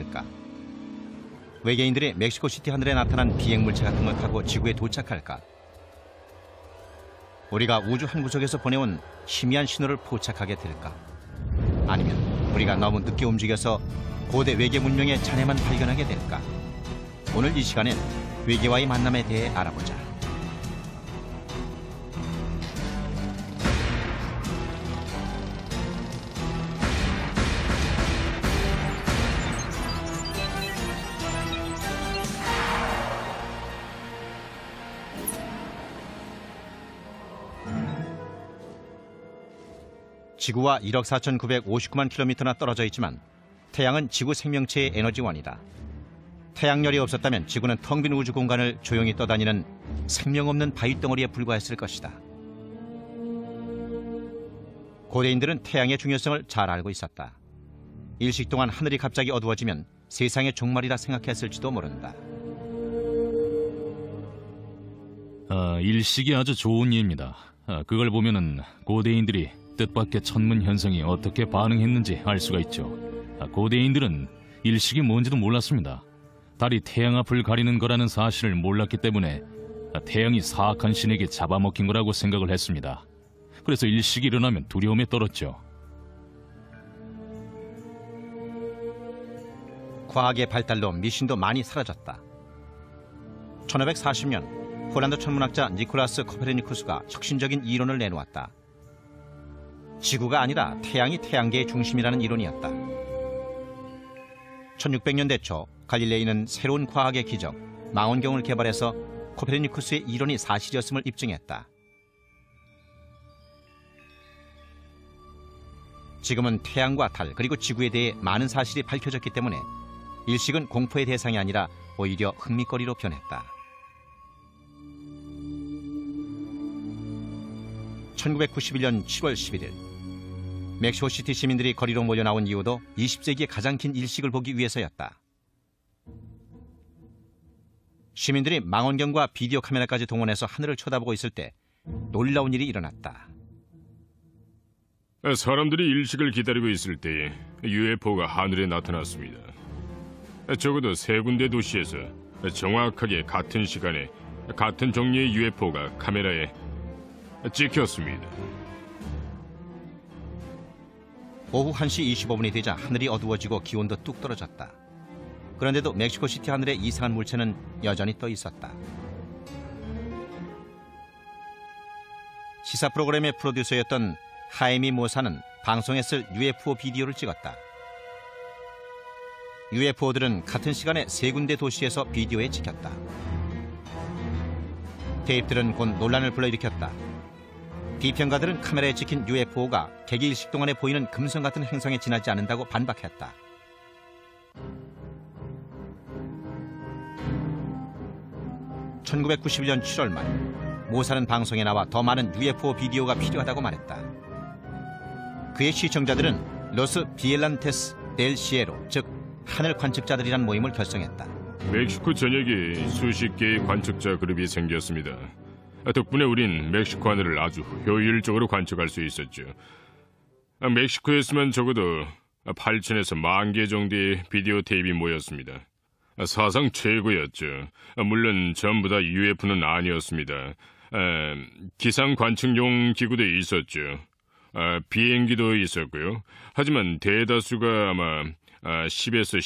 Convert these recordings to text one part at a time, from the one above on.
있을까? 외계인들이 멕시코 시티 하늘에 나타난 비행 물체 같은 걸 타고 지구에 도착할까? 우리가 우주 한 구석에서 보내온 희미한 신호를 포착하게 될까? 아니면 우리가 너무 늦게 움직여서 고대 외계 문명의 잔해만 발견하게 될까? 오늘 이 시간엔 외계와의 만남에 대해 알아보자. 지구와 1억 4,959만 킬로미터나 떨어져 있지만 태양은 지구 생명체의 에너지원이다. 태양열이 없었다면 지구는 텅 빈 우주 공간을 조용히 떠다니는 생명 없는 바위 덩어리에 불과했을 것이다. 고대인들은 태양의 중요성을 잘 알고 있었다. 일식 동안 하늘이 갑자기 어두워지면 세상의 종말이라 생각했을지도 모른다. 아, 일식이 아주 좋은 예입니다. 아, 그걸 보면은 고대인들이 뜻밖의 천문 현상이 어떻게 반응했는지 알 수가 있죠. 아, 고대인들은 일식이 뭔지도 몰랐습니다. 달이 태양 앞을 가리는 거라는 사실을 몰랐기 때문에 아, 태양이 사악한 신에게 잡아먹힌 거라고 생각을 했습니다. 그래서 일식이 일어나면 두려움에 떨었죠. 과학의 발달로 미신도 많이 사라졌다. 1540년 폴란드 천문학자 니콜라스 코페르니쿠스가 혁신적인 이론을 내놓았다. 지구가 아니라 태양이 태양계의 중심이라는 이론이었다. 1600년대 초 갈릴레이는 새로운 과학의 기적 망원경을 개발해서 코페르니쿠스의 이론이 사실이었음을 입증했다. 지금은 태양과 달 그리고 지구에 대해 많은 사실이 밝혀졌기 때문에 일식은 공포의 대상이 아니라 오히려 흥미거리로 변했다. 1991년 7월 11일 멕시코시티 시민들이 거리로 몰려 나온 이유도 20세기의 가장 긴 일식을 보기 위해서였다. 시민들이 망원경과 비디오 카메라까지 동원해서 하늘을 쳐다보고 있을 때 놀라운 일이 일어났다. 사람들이 일식을 기다리고 있을 때 UFO가 하늘에 나타났습니다. 적어도 세 군데 도시에서 정확하게 같은 시간에 같은 종류의 UFO가 카메라에 찍혔습니다. 오후 1시 25분이 되자 하늘이 어두워지고 기온도 뚝 떨어졌다. 그런데도 멕시코시티 하늘에 이상한 물체는 여전히 떠 있었다. 시사 프로그램의 프로듀서였던 하이미 모사는 방송에 쓸 UFO 비디오를 찍었다. UFO들은 같은 시간에 세 군데 도시에서 비디오에 찍혔다. 테이프들은 곧 논란을 불러일으켰다. 비평가들은 카메라에 찍힌 UFO가 개기일식 동안에 보이는 금성 같은 행성에 지나지 않는다고 반박했다. (1991년 7월) 말 모사는 방송에 나와 더 많은 UFO 비디오가 필요하다고 말했다. 그의 시청자들은 로스 비엘란테스 델 시에로 즉 하늘 관측자들이란 모임을 결성했다. 멕시코 전역에 수십 개의 관측자 그룹이 생겼습니다. 덕분에 우린 멕시코 하늘을 아주 효율적으로 관측할 수 있었죠. 멕시코에서만 적어도 8천에서 만 개 정도의 비디오 테이프가 모였습니다. 사상 최고였죠. 물론 전부 다 UFO는 아니었습니다. 기상 관측용 기구도 있었죠. 비행기도 있었고요. 하지만 대다수가 아마 10에서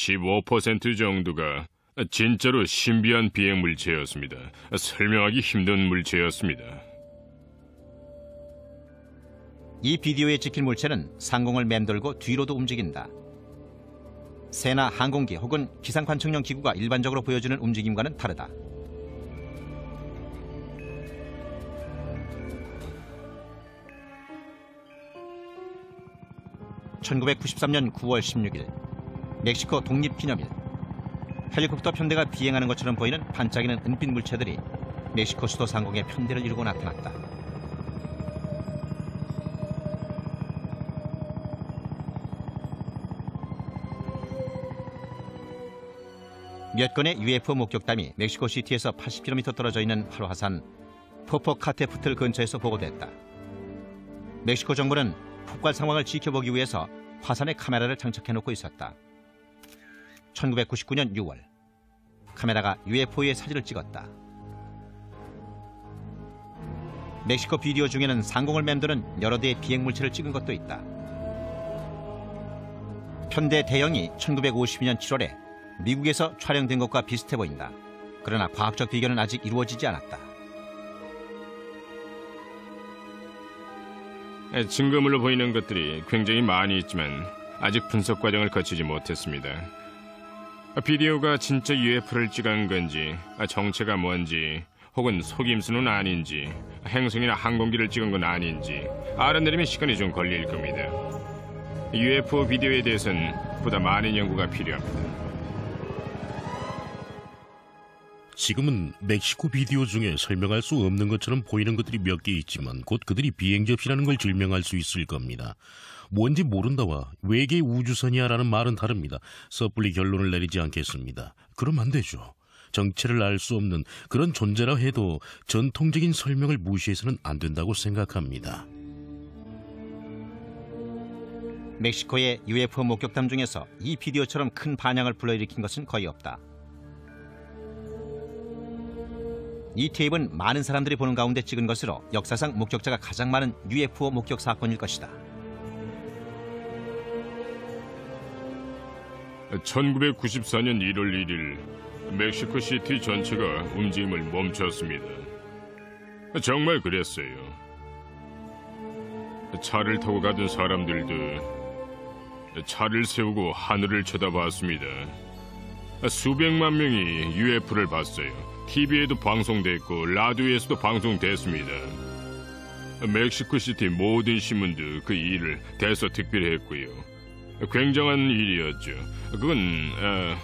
15% 정도가 진짜로 신비한 비행 물체였습니다. 설명하기 힘든 물체였습니다. 이 비디오에 찍힌 물체는 상공을 맴돌고 뒤로도 움직인다. 새나 항공기 혹은 기상 관측용 기구가 일반적으로 보여주는 움직임과는 다르다. (1993년 9월 16일) 멕시코 독립기념일 헬리콥터 편대가 비행하는 것처럼 보이는 반짝이는 은빛 물체들이 멕시코 수도 상공에 편대를 이루고 나타났다. 몇 건의 UFO 목격담이 멕시코 시티에서 80km 떨어져 있는 활화산 포포카테푸틀 근처에서 보고됐다. 멕시코 정부는 폭발 상황을 지켜보기 위해서 화산에 카메라를 장착해 놓고 있었다. 1999년 6월 카메라가 UFO의 사진을 찍었다. 멕시코 비디오 중에는 상공을 맴도는 여러 대의 비행 물체를 찍은 것도 있다. 편대 대형이 1952년 7월에 미국에서 촬영된 것과 비슷해 보인다. 그러나 과학적 비교는 아직 이루어지지 않았다. 에, 증거물로 보이는 것들이 굉장히 많이 있지만 아직 분석 과정을 거치지 못했습니다. 아, 비디오가 진짜 UFO를 찍은 건지, 아, 정체가 뭔지, 혹은 속임수는 아닌지, 행성이나 항공기를 찍은 건 아닌지 알아내려면 시간이 좀 걸릴 겁니다. UFO 비디오에 대해서는 보다 많은 연구가 필요합니다. 지금은 멕시코 비디오 중에 설명할 수 없는 것처럼 보이는 것들이 몇 개 있지만 곧 그들이 비행 접시라는 걸 증명할 수 있을 겁니다. 뭔지 모른다와 외계 우주선이야라는 말은 다릅니다. 섣불리 결론을 내리지 않겠습니다. 그럼 안 되죠. 정체를 알 수 없는 그런 존재라 해도 전통적인 설명을 무시해서는 안 된다고 생각합니다. 멕시코의 UFO 목격담 중에서 이 비디오처럼 큰 반향을 불러일으킨 것은 거의 없다. 이 테이프는 많은 사람들이 보는 가운데 찍은 것으로 역사상 목격자가 가장 많은 UFO 목격 사건일 것이다. 1994년 1월 1일 멕시코 시티 전체가 움직임을 멈췄습니다. 정말 그랬어요. 차를 타고 가던 사람들도 차를 세우고 하늘을 쳐다봤습니다. 수백만 명이 UFO를 봤어요. TV에도 방송됐고 라디오에서도 방송됐습니다. 멕시코 시티 모든 신문도 그 일을 대서특필했고요. 굉장한 일이었죠. 그건 어,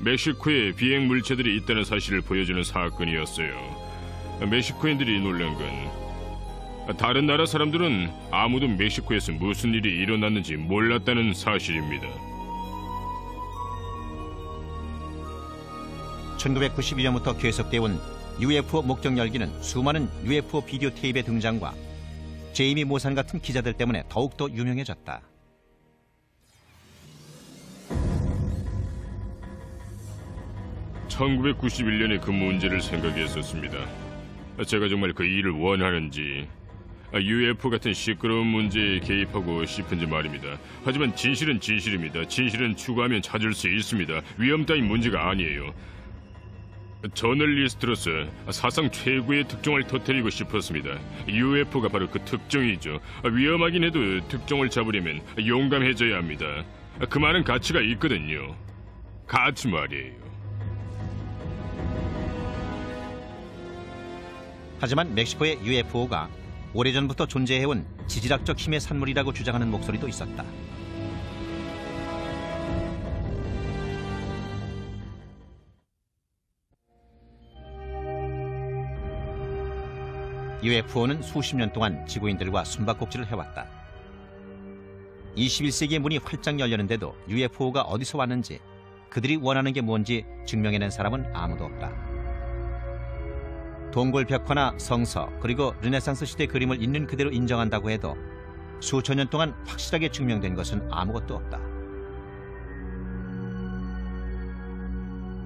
멕시코에 비행 물체들이 있다는 사실을 보여주는 사건이었어요. 멕시코인들이 놀란 건 다른 나라 사람들은 아무도 멕시코에서 무슨 일이 일어났는지 몰랐다는 사실입니다. 1992년부터 계속되어 온 UFO 목격 열기는 수많은 UFO 비디오 테이프의 등장과 제이미 모산 같은 기자들 때문에 더욱더 유명해졌다. (1991년에) 그 문제를 생각했었습니다 제가 정말 그 일을 원하는지 UFO 같은 시끄러운 문제에 개입하고 싶은지 말입니다. 하지만 진실은 진실입니다. 진실은 추구하면 찾을 수 있습니다. 위험 따윈 문제가 아니에요. 저널리스트로서 사상 최고의 특종을 터뜨리고 싶었습니다. UFO가 바로 그 특종이죠. 위험하긴 해도 특종을 잡으려면 용감해져야 합니다. 그 많은 가치가 있거든요. 가치 말이에요. 하지만 멕시코의 UFO가 오래전부터 존재해온 지질학적 힘의 산물이라고 주장하는 목소리도 있었다. UFO는 수십 년 동안 지구인들과 숨바꼭질을 해왔다. 21세기의 문이 활짝 열렸는데도 UFO가 어디서 왔는지 그들이 원하는 게 뭔지 증명해낸 사람은 아무도 없다. 동굴 벽화나 성서 그리고 르네상스 시대 그림을 있는 그대로 인정한다고 해도 수천 년 동안 확실하게 증명된 것은 아무것도 없다.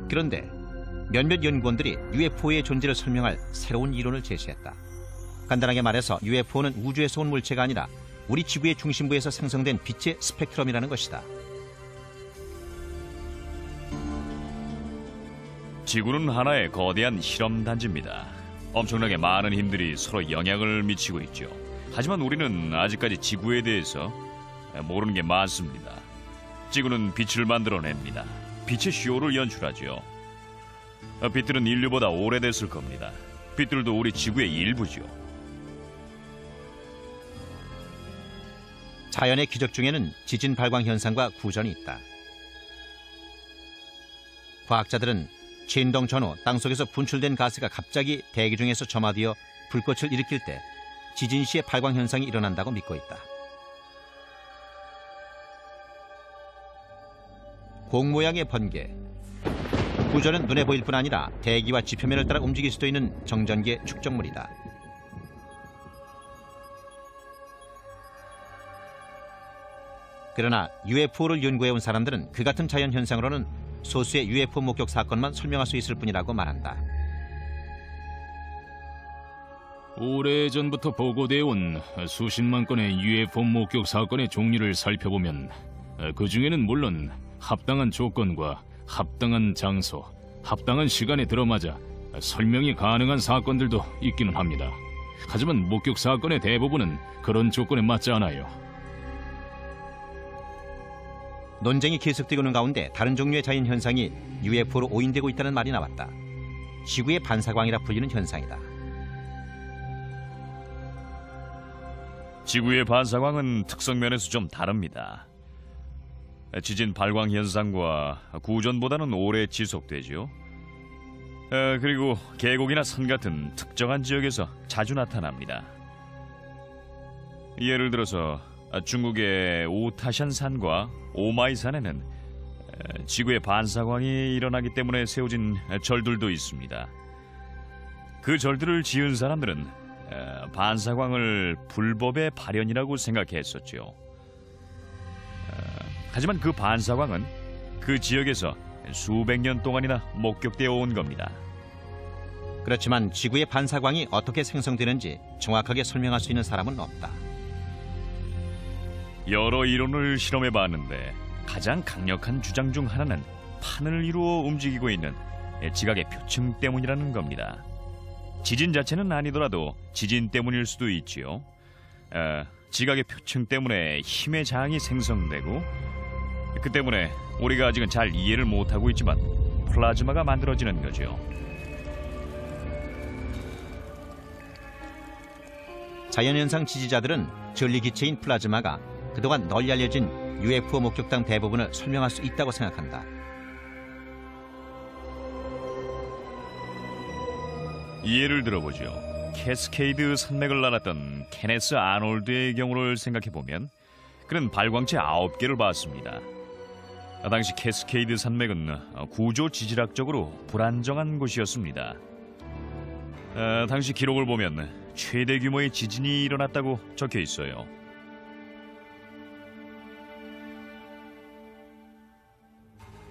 그런데 몇몇 연구원들이 UFO의 존재를 설명할 새로운 이론을 제시했다. 간단하게 말해서 UFO는 우주에서 온 물체가 아니라 우리 지구의 중심부에서 생성된 빛의 스펙트럼이라는 것이다. 지구는 하나의 거대한 실험 단지입니다. 엄청나게 많은 힘들이 서로 영향을 미치고 있죠. 하지만 우리는 아직까지 지구에 대해서 모르는 게 많습니다. 지구는 빛을 만들어냅니다. 빛의 쇼를 연출하죠. 빛들은 인류보다 오래됐을 겁니다. 빛들도 우리 지구의 일부죠. 자연의 기적 중에는 지진 발광 현상과 구전이 있다. 과학자들은 진동 전후 땅속에서 분출된 가스가 갑자기 대기 중에서 점화되어 불꽃을 일으킬 때 지진 시의 발광 현상이 일어난다고 믿고 있다. 공 모양의 번개. 구전은 눈에 보일 뿐 아니라 대기와 지표면을 따라 움직일 수도 있는 정전기의 축적물이다. 그러나 UFO를 연구해온 사람들은 그 같은 자연 현상으로는 소수의 UFO 목격 사건만 설명할 수 있을 뿐이라고 말한다. 오래전부터 보고되어 온 수십만 건의 UFO 목격 사건의 종류를 살펴보면 그 중에는 물론 합당한 조건과 합당한 장소, 합당한 시간에 들어맞아 설명이 가능한 사건들도 있기는 합니다. 하지만 목격 사건의 대부분은 그런 조건에 맞지 않아요. 논쟁이 계속되고 있는 가운데 다른 종류의 자연 현상이 UFO로 오인되고 있다는 말이 나왔다. 지구의 반사광이라 불리는 현상이다. 지구의 반사광은 특성 면에서 좀 다릅니다. 지진 발광 현상과 구전보다는 오래 지속되죠. 어, 그리고 계곡이나 산 같은 특정한 지역에서 자주 나타납니다. 예를 들어서 중국의 오타샨 산과 오마이 산에는 어, 지구의 반사광이 일어나기 때문에 세워진 절들도 있습니다. 그 절들을 지은 사람들은 어, 반사광을 불법의 발현이라고 생각했었죠. 어, 하지만 그 반사광은 그 지역에서 수백 년 동안이나 목격되어 온 겁니다. 그렇지만 지구의 반사광이 어떻게 생성되는지 정확하게 설명할 수 있는 사람은 없다. 여러 이론을 실험해 봤는데 가장 강력한 주장 중 하나는 판을 이루어 움직이고 있는 지각의 표층 때문이라는 겁니다. 지진 자체는 아니더라도 지진 때문일 수도 있지요. 어, 지각의 표층 때문에 힘의 장이 생성되고 그 때문에 우리가 아직은 잘 이해를 못하고 있지만 플라즈마가 만들어지는 거죠. 자연현상 지지자들은 전리기체인 플라즈마가 그동안 널리 알려진 UFO 목격담 대부분을 설명할 수 있다고 생각한다. 예를 들어보죠. 캐스케이드 산맥을 날았던 케네스 아놀드의 경우를 생각해 보면 그는 발광체 9개를 봤습니다. 당시 캐스케이드 산맥은 구조 지질학적으로 불안정한 곳이었습니다. 어, 당시 기록을 보면 최대 규모의 지진이 일어났다고 적혀 있어요.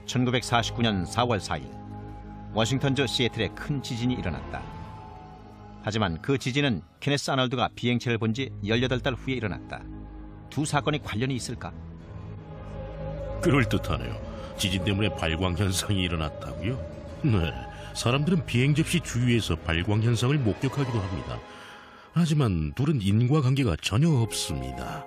(1949년 4월 4일) 워싱턴주 시애틀에 큰 지진이 일어났다. 하지만 그 지진은 케네스 아널드가 비행체를 본 지 18달 후에 일어났다. 두 사건이 관련이 있을까? 그럴듯하네요. 지진 때문에 발광 현상이 일어났다고요? 네. 사람들은 비행 접시 주위에서 발광 현상을 목격하기도 합니다. 하지만 둘은 인과관계가 전혀 없습니다.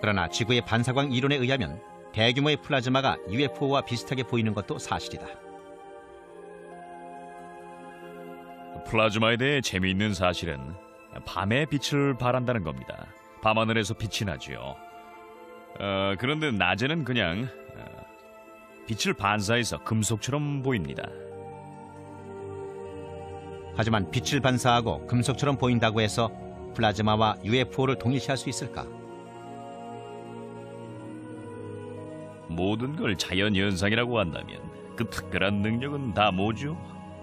그러나 지구의 반사광 이론에 의하면 대규모의 플라즈마가 UFO와 비슷하게 보이는 것도 사실이다. 플라즈마에 대해 재미있는 사실은 밤에 빛을 발한다는 겁니다. 밤하늘에서 빛이 나지요. 어, 그런데 낮에는 그냥 어, 빛을 반사해서 금속처럼 보입니다. 하지만 빛을 반사하고 금속처럼 보인다고 해서 플라즈마와 UFO를 동일시할 수 있을까? 모든 걸 자연 현상이라고 한다면 그 특별한 능력은 다 뭐죠?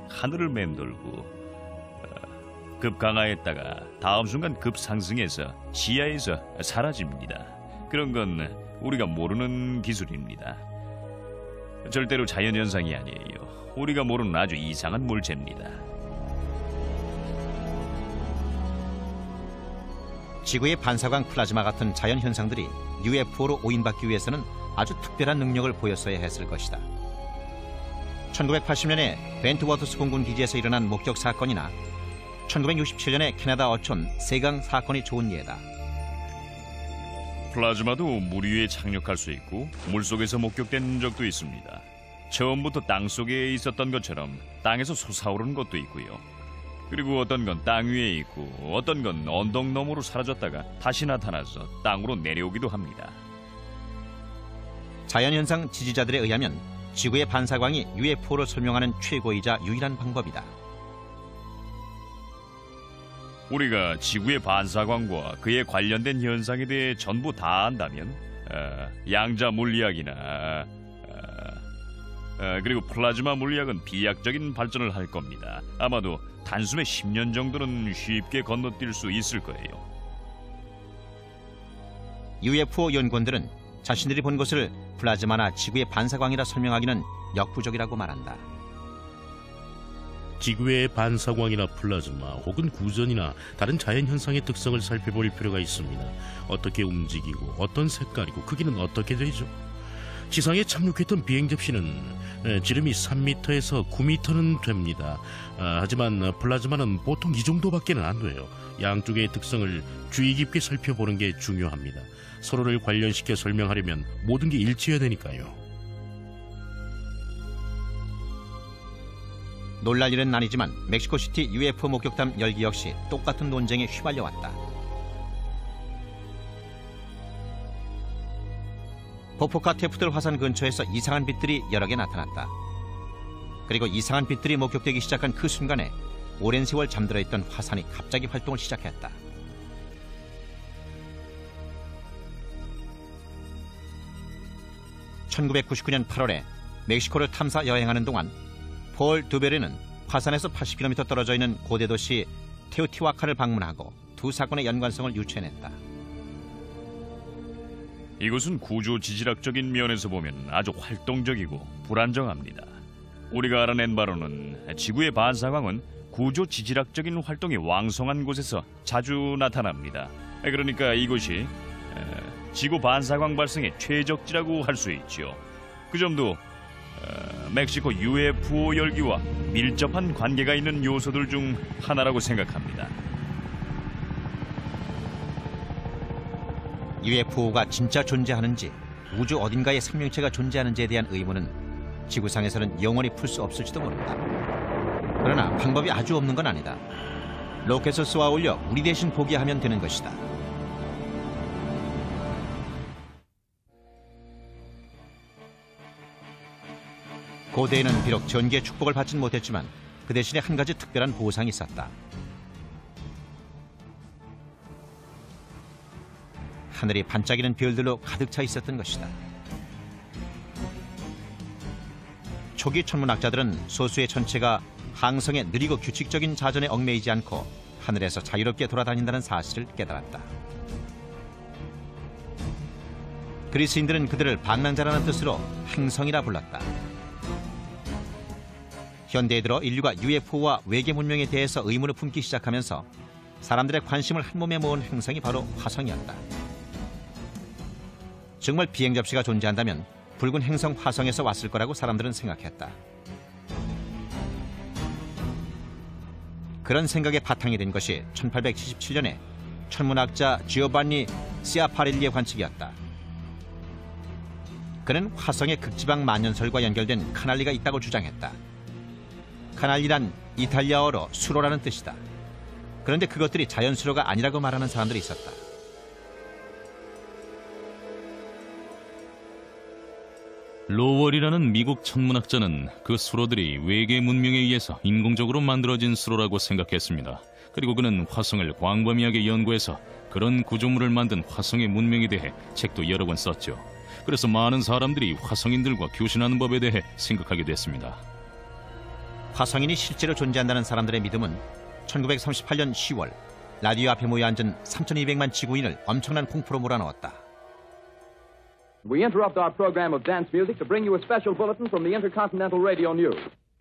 하늘을 맴돌고 어, 급 강하했다가 다음 순간 급 상승해서 지하에서 사라집니다. 그런 건 우리가 모르는 기술입니다. 절대로 자연 현상이 아니에요. 우리가 모르는 아주 이상한 물체입니다. 지구의 반사광 플라즈마 같은 자연 현상들이 UFO로 오인받기 위해서는 아주 특별한 능력을 보였어야 했을 것이다. 1980년에 벤트워터스 공군 기지에서 일어난 목격 사건이나 1967년에 캐나다 어촌 세강 사건이 좋은 예다. 플라즈마도 물 위에 착륙할 수 있고 물 속에서 목격된 적도 있습니다. 처음부터 땅 속에 있었던 것처럼 땅에서 솟아오르는 것도 있고요. 그리고 어떤 건 땅 위에 있고 어떤 건 언덕 너머로 사라졌다가 다시 나타나서 땅으로 내려오기도 합니다. 자연현상 지지자들에 의하면 지구의 반사광이 UFO를 설명하는 최고이자 유일한 방법이다. 우리가 지구의 반사광과 그에 관련된 현상에 대해 전부 다 안다면 어, 양자 물리학이나 어, 어, 그리고 플라즈마 물리학은 비약적인 발전을 할 겁니다. 아마도 단숨에 10년 정도는 쉽게 건너뛸 수 있을 거예요. UFO 연구원들은 자신들이 본 것을 플라즈마나 지구의 반사광이라 설명하기는 역부족이라고 말한다. 지구의 반사광이나 플라즈마 혹은 구전이나 다른 자연 현상의 특성을 살펴볼 필요가 있습니다. 어떻게 움직이고 어떤 색깔이고 크기는 어떻게 되죠? 지상에 착륙했던 비행 접시는 에, 지름이 3m에서 9m는 됩니다. 아, 하지만 플라즈마는 보통 이 정도밖에는 안 돼요. 양쪽의 특성을 주의 깊게 살펴보는 게 중요합니다. 서로를 관련시켜 설명하려면 모든 게 일치해야 되니까요. 놀랄 일은 아니지만 멕시코시티 UFO 목격담 열기 역시 똑같은 논쟁에 휘말려왔다. 포포카 테프들 화산 근처에서 이상한 빛들이 여러 개 나타났다. 그리고 이상한 빛들이 목격되기 시작한 그 순간에 오랜 세월 잠들어 있던 화산이 갑자기 활동을 시작했다. (1999년 8월에) 멕시코를 탐사 여행하는 동안 폴 두베르는 화산에서 80km 떨어져 있는 고대 도시 테오티와칸을 방문하고 두 사건의 연관성을 유추해냈다. 이곳은 구조 지질학적인 면에서 보면 아주 활동적이고 불안정합니다. 우리가 알아낸 바로는 지구의 반사광은 구조 지질학적인 활동이 왕성한 곳에서 자주 나타납니다. 그러니까 이곳이 에, 지구 반사광 발생의 최적지라고 할 수 있죠. 그 점도 어, 멕시코 UFO 열기와 밀접한 관계가 있는 요소들 중 하나라고 생각합니다. UFO가 진짜 존재하는지 우주 어딘가에 생명체가 존재하는지에 대한 의문은 지구상에서는 영원히 풀 수 없을지도 모른다. 그러나 방법이 아주 없는 건 아니다. 로켓을 쏘아 올려 우리 대신 보게 하면 되는 것이다. 고대에는 비록 전기의 축복을 받진 못했지만 그 대신에 한 가지 특별한 보상이 있었다. 하늘이 반짝이는 별들로 가득 차 있었던 것이다. 초기 천문학자들은 소수의 천체가 항성의 느리고 규칙적인 자전에 얽매이지 않고 하늘에서 자유롭게 돌아다닌다는 사실을 깨달았다. 그리스인들은 그들을 방랑자라는 뜻으로 행성이라 불렀다. 현대에 들어 인류가 UFO와 외계 문명에 대해서 의문을 품기 시작하면서 사람들의 관심을 한 몸에 모은 행성이 바로 화성이었다. 정말 비행 접시가 존재한다면 붉은 행성 화성에서 왔을 거라고 사람들은 생각했다. 그런 생각의 바탕이 된 것이 1877년에 천문학자 지오반니 시아파렐리의 관측이었다. 그는 화성의 극지방 만연설과 연결된 카날리가 있다고 주장했다. 카날리란 이탈리아어로 수로라는 뜻이다. 그런데 그것들이 자연수로가 아니라고 말하는 사람들이 있었다. 로월이라는 미국 천문학자는 그 수로들이 외계 문명에 의해서 인공적으로 만들어진 수로라고 생각했습니다. 그리고 그는 화성을 광범위하게 연구해서 그런 구조물을 만든 화성의 문명에 대해 책도 여러 권 썼죠. 그래서 많은 사람들이 화성인들과 교신하는 법에 대해 생각하게 됐습니다. 화성인이 실제로 존재한다는 사람들의 믿음은 1938년 10월 라디오 앞에 모여 앉은 3,200만 지구인을 엄청난 공포로 몰아넣었다. We interrupt our program of dance music to bring you a special bulletin from the Intercontinental Radio News.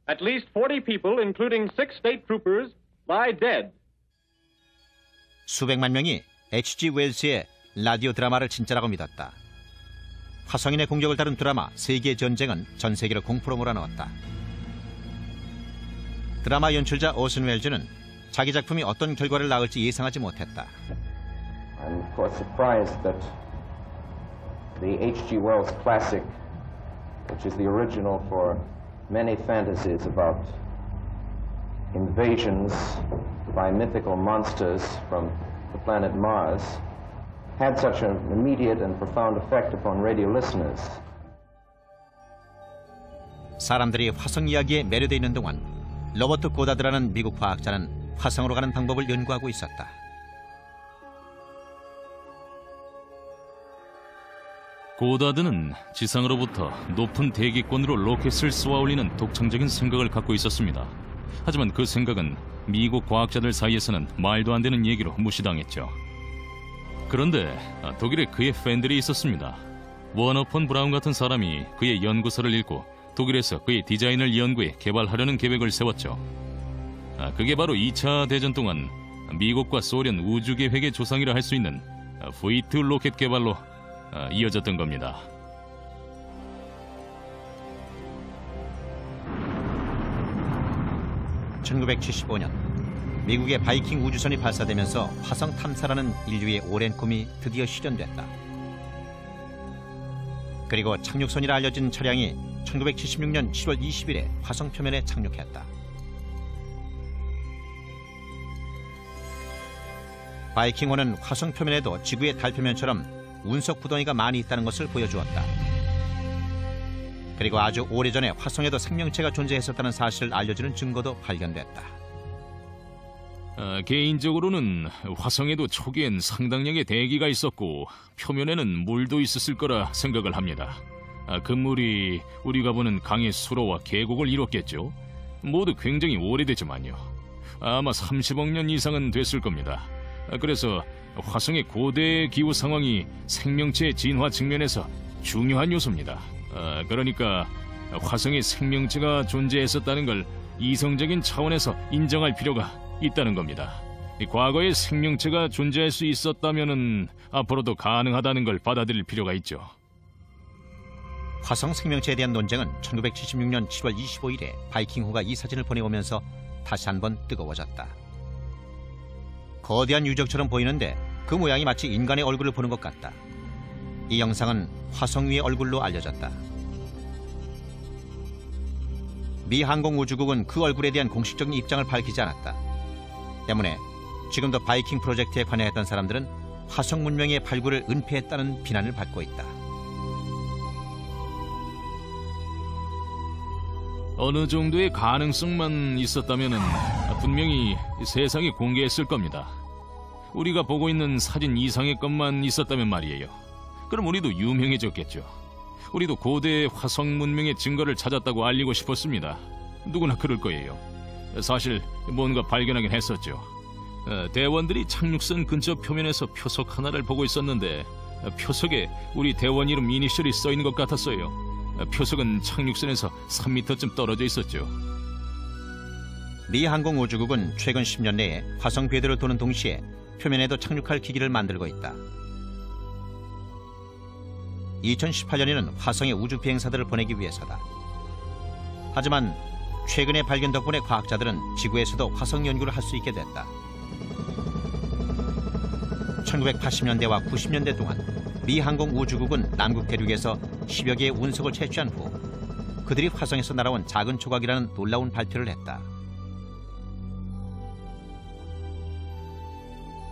At least 40 people, including six state troopers, lie dead. 수백만 명이 H.G. 웰스의 라디오 드라마를 진짜라고 믿었다. 화성인의 공격을 다룬 드라마 세계의 전쟁은 전 세계를 공포로 몰아넣었다. 드라마 연출자 오슨 웰즈는 자기 작품이 어떤 결과를 낳을지 예상하지 못했다. I'm course surprised that the H.G. Wells classic, which is the original for many fantasies about invasions by mythical monsters from the planet Mars, had such an immediate and profound effect upon radio listeners. 사람들이 화성 이야기에 매료돼 있는 동안 로버트 고다드라는 미국 과학자는 화성으로 가는 방법을 연구하고 있었다. 고다드는 지상으로부터 높은 대기권으로 로켓을 쏘아 올리는 독창적인 생각을 갖고 있었습니다. 하지만 그 생각은 미국 과학자들 사이에서는 말도 안 되는 얘기로 무시당했죠. 그런데 아, 독일에 그의 팬들이 있었습니다. 워너폰 브라운 같은 사람이 그의 연구서를 읽고 독일에서 그의 디자인을 연구해 개발하려는 계획을 세웠죠. 아, 그게 바로 2차 대전 동안 미국과 소련 우주 계획의 조상이라 할 수 있는 V2 로켓 개발로 아, 이어졌던 겁니다. (1975년) 미국의 바이킹 우주선이 발사되면서 화성 탐사라는 인류의 오랜 꿈이 드디어 실현됐다. 그리고 착륙선이라 알려진 차량이 1976년 7월 20일에 화성 표면에 착륙했다. 바이킹호는 화성 표면에도 지구의 달 표면처럼 운석 구덩이가 많이 있다는 것을 보여주었다. 그리고 아주 오래전에 화성에도 생명체가 존재했었다는 사실을 알려주는 증거도 발견됐다. 아, 개인적으로는 화성에도 초기엔 상당량의 대기가 있었고 표면에는 물도 있었을 거라 생각을 합니다. 아, 그 물이 우리가 보는 강의 수로와 계곡을 이뤘겠죠. 모두 굉장히 오래되지만요. 아마 30억 년 이상은 됐을 겁니다. 아, 그래서 화성의 고대 기후 상황이 생명체의 진화 측면에서 중요한 요소입니다. 아, 그러니까 화성에 생명체가 존재했었다는 걸 이성적인 차원에서 인정할 필요가 있다는 겁니다. 이 과거에 생명체가 존재할 수 있었다면은 앞으로도 가능하다는 걸 받아들일 필요가 있죠. 화성 생명체에 대한 논쟁은 1976년 7월 25일에 바이킹호가 이 사진을 보내오면서 다시 한번 뜨거워졌다. 거대한 유적처럼 보이는데 그 모양이 마치 인간의 얼굴을 보는 것 같다. 이 영상은 화성 위의 얼굴로 알려졌다. 미 항공우주국은 그 얼굴에 대한 공식적인 입장을 밝히지 않았다. 때문에 지금도 바이킹 프로젝트에 관여했던 사람들은 화성 문명의 발굴을 은폐했다는 비난을 받고 있다. 어느 정도의 가능성만 있었다면은 분명히 세상에 공개했을 겁니다. 우리가 보고 있는 사진 이상의 것만 있었다면 말이에요. 그럼 우리도 유명해졌겠죠. 우리도 고대 화성 문명의 증거를 찾았다고 알리고 싶었습니다. 누구나 그럴 거예요. 사실 뭔가 발견하긴 했었죠. 어, 대원들이 착륙선 근처 표면에서 표석 하나를 보고 있었는데 어, 표석에 우리 대원 이름 이니셜이 써 있는 것 같았어요. 어, 표석은 착륙선에서 3m쯤 떨어져 있었죠. 미 항공우주국은 최근 10년 내에 화성 궤도를 도는 동시에 표면에도 착륙할 기기를 만들고 있다. 2018년에는 화성에 우주 비행사들을 보내기 위해서다. 하지만 최근의 발견 덕분에 과학자들은 지구에서도 화성 연구를 할 수 있게 됐다. 1980년대와 90년대 동안 미 항공 우주국은 남극 대륙에서 10여 개의 운석을 채취한 후 그들이 화성에서 날아온 작은 조각이라는 놀라운 발표를 했다.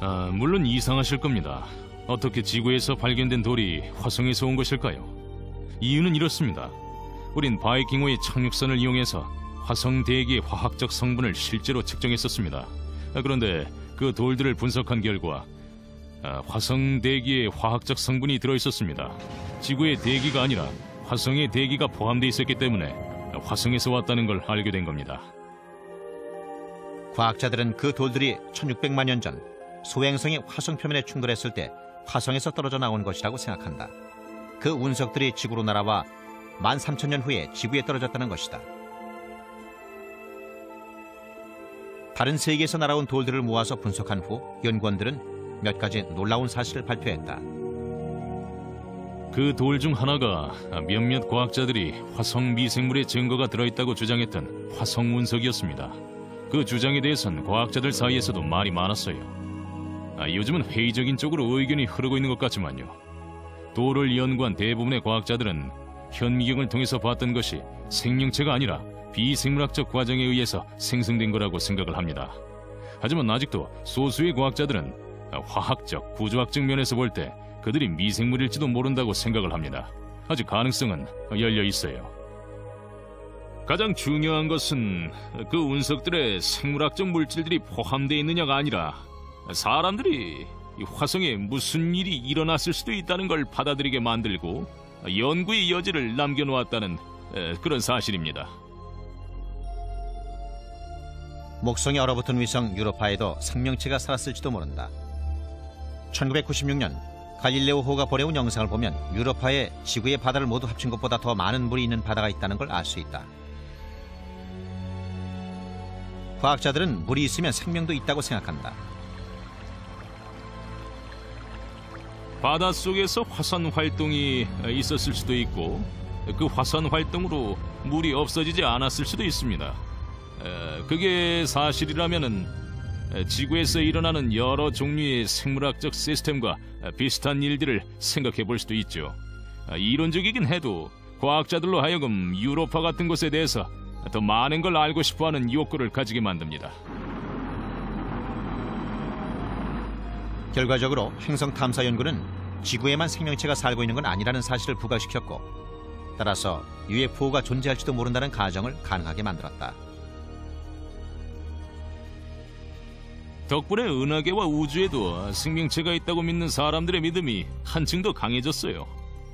아, 물론 이상하실 겁니다. 어떻게 지구에서 발견된 돌이 화성에서 온 것일까요? 이유는 이렇습니다. 우린 바이킹호의 착륙선을 이용해서 화성 대기의 화학적 성분을 실제로 측정했었습니다. 아, 그런데 그 돌들을 분석한 결과 아, 화성 대기에 화학적 성분이 들어있었습니다. 지구의 대기가 아니라 화성의 대기가 포함되어 있었기 때문에 화성에서 왔다는 걸 알게 된 겁니다. 과학자들은 그 돌들이 1600만 년 전 소행성이 화성 표면에 충돌했을 때 화성에서 떨어져 나온 것이라고 생각한다. 그 운석들이 지구로 날아와 13,000년 후에 지구에 떨어졌다는 것이다. 다른 세계에서 날아온 돌들을 모아서 분석한 후 연구원들은 몇 가지 놀라운 사실을 발표했다. 그 돌 중 하나가 몇몇 과학자들이 화성 미생물의 증거가 들어있다고 주장했던 화성 운석이었습니다. 그 주장에 대해선 과학자들 사이에서도 말이 많았어요. 아, 요즘은 회의적인 쪽으로 의견이 흐르고 있는 것 같지만요. 돌을 연구한 대부분의 과학자들은 현미경을 통해서 봤던 것이 생명체가 아니라 비생물학적 과정에 의해서 생성된 거라고 생각을 합니다. 하지만 아직도 소수의 과학자들은 화학적, 구조학적 면에서 볼 때 그들이 미생물일지도 모른다고 생각을 합니다. 아직 가능성은 열려 있어요. 가장 중요한 것은 그 운석들의 생물학적 물질들이 포함되어 있느냐가 아니라 사람들이 이 화성에 무슨 일이 일어났을 수도 있다는 걸 받아들이게 만들고 연구의 여지를 남겨놓았다는 에, 그런 사실입니다. 목성에 얼어붙은 위성 유로파에도 생명체가 살았을지도 모른다. 1996년 갈릴레오호가 보내온 영상을 보면 유럽파에 지구의 바다를 모두 합친 것보다 더 많은 물이 있는 바다가 있다는 걸 알 수 있다. 과학자들은 물이 있으면 생명도 있다고 생각한다. 바닷속에서 화산 활동이 있었을 수도 있고 그 화산 활동으로 물이 없어지지 않았을 수도 있습니다. 에, 그게 사실이라면은 에, 지구에서 일어나는 여러 종류의 생물학적 시스템과 비슷한 일들을 생각해 볼 수도 있죠. 아, 이론적이긴 해도 과학자들로 하여금 유로파 같은 곳에 대해서 더 많은 걸 알고 싶어하는 욕구를 가지게 만듭니다. 결과적으로 행성 탐사 연구는 지구에만 생명체가 살고 있는 건 아니라는 사실을 부각시켰고 따라서 UFO가 존재할지도 모른다는 가정을 가능하게 만들었다. 덕분에 은하계와 우주에도 생명체가 있다고 믿는 사람들의 믿음이 한층 더 강해졌어요.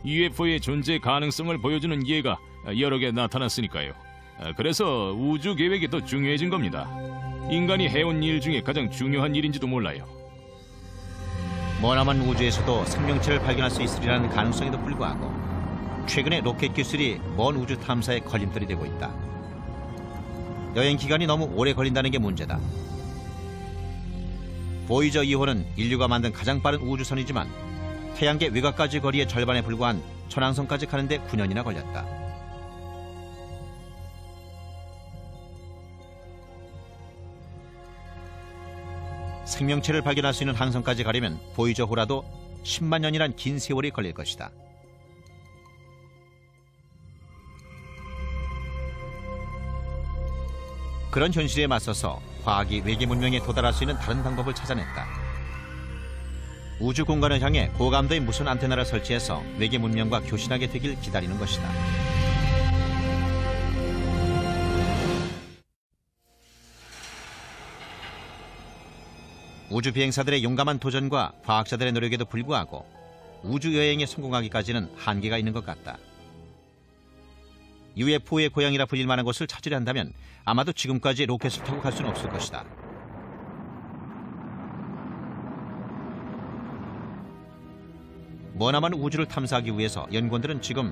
UFO의 존재 가능성을 보여주는 예가 여러 개 나타났으니까요. 그래서 우주 계획이 더 중요해진 겁니다. 인간이 해온 일 중에 가장 중요한 일인지도 몰라요. 머나먼 우주에서도 생명체를 발견할 수 있으리라는 가능성에도 불구하고 최근에 로켓 기술이 먼 우주 탐사에 걸림돌이 되고 있다. 여행 기간이 너무 오래 걸린다는 게 문제다. 보이저 2호는 인류가 만든 가장 빠른 우주선이지만 태양계 외곽까지 거리의 절반에 불과한 천왕성까지 가는데 9년이나 걸렸다. 생명체를 발견할 수 있는 항성까지 가려면 보이저호라도 10만 년이란 긴 세월이 걸릴 것이다. 그런 현실에 맞서서 과학이 외계 문명에 도달할 수 있는 다른 방법을 찾아냈다. 우주 공간을 향해 고감도의 무선 안테나를 설치해서 외계 문명과 교신하게 되길 기다리는 것이다. 우주 비행사들의 용감한 도전과 과학자들의 노력에도 불구하고 우주 여행에 성공하기까지는 한계가 있는 것 같다. UFO의 고향이라 불릴 만한 곳을 찾으려 한다면 아마도 지금까지 로켓을 타고 갈 수는 없을 것이다. 머나먼 우주를 탐사하기 위해서 연구원들은 지금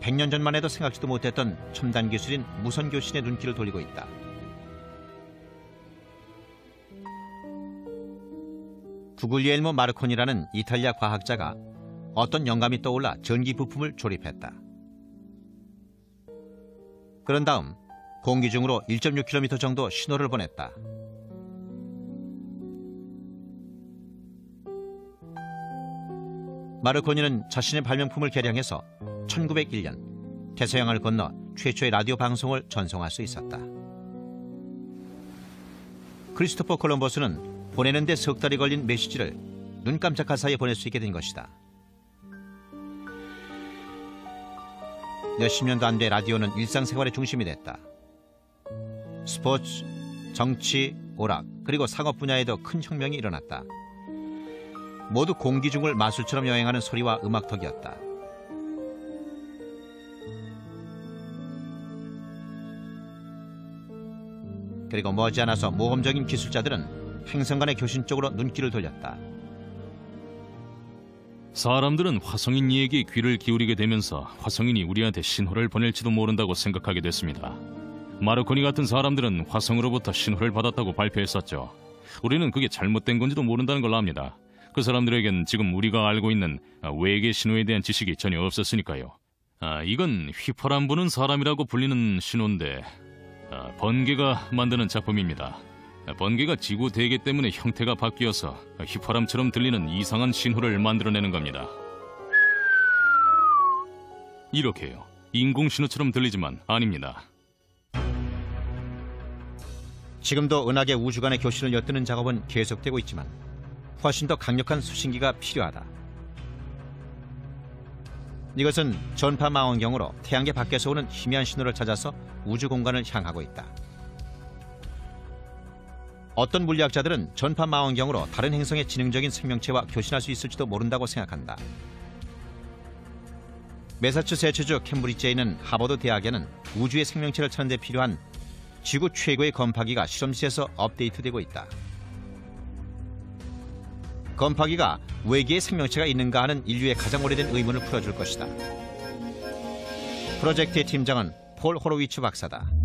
100년 전만 해도 생각지도 못했던 첨단 기술인 무선 교신에 눈길을 돌리고 있다. 구글리엘모 마르코니라는 이탈리아 과학자가 어떤 영감이 떠올라 전기 부품을 조립했다. 그런 다음 공기 중으로 1.6km 정도 신호를 보냈다. 마르코니는 자신의 발명품을 개량해서 1901년 태서양을 건너 최초의 라디오 방송을 전송할 수 있었다. 크리스토퍼 콜럼버스는 보내는데 석 달이 걸린 메시지를 눈 깜짝할 사이에 보낼 수 있게 된 것이다. 몇십 년도 안 돼 라디오는 일상생활의 중심이 됐다. 스포츠, 정치, 오락, 그리고 상업 분야에도 큰 혁명이 일어났다. 모두 공기 중을 마술처럼 여행하는 소리와 음악덕이었다. 그리고 머지않아서 모험적인 기술자들은 행성 간의 교신 쪽으로 눈길을 돌렸다. 사람들은 화성인 얘기에 귀를 기울이게 되면서 화성인이 우리한테 신호를 보낼지도 모른다고 생각하게 됐습니다. 마르코니 같은 사람들은 화성으로부터 신호를 받았다고 발표했었죠. 우리는 그게 잘못된 건지도 모른다는 걸 압니다. 그 사람들에겐 지금 우리가 알고 있는 외계 신호에 대한 지식이 전혀 없었으니까요. 아, 이건 휘파람 부는 사람이라고 불리는 신호인데 아, 번개가 만드는 작품입니다. 아, 번개가 지구 대기 때문에 형태가 바뀌어서 휘파람처럼 들리는 이상한 신호를 만들어내는 겁니다. 이렇게요. 인공 신호처럼 들리지만 아닙니다. 지금도 은하계 우주 간의 교신을 엿드는 작업은 계속되고 있지만 훨씬 더 강력한 수신기가 필요하다. 이것은 전파 망원경으로 태양계 밖에서 오는 희미한 신호를 찾아서 우주 공간을 향하고 있다. 어떤 물리학자들은 전파 망원경으로 다른 행성의 지능적인 생명체와 교신할 수 있을지도 모른다고 생각한다. 매사추세츠주 캠브리지에 있는 하버드 대학에는 우주의 생명체를 찾는 데 필요한 지구 최고의 건파기가 실험실에서 업데이트되고 있다. 건파기가 외계의 생명체가 있는가 하는 인류의 가장 오래된 의문을 풀어줄 것이다. 프로젝트의 팀장은 폴 호로위츠 박사다.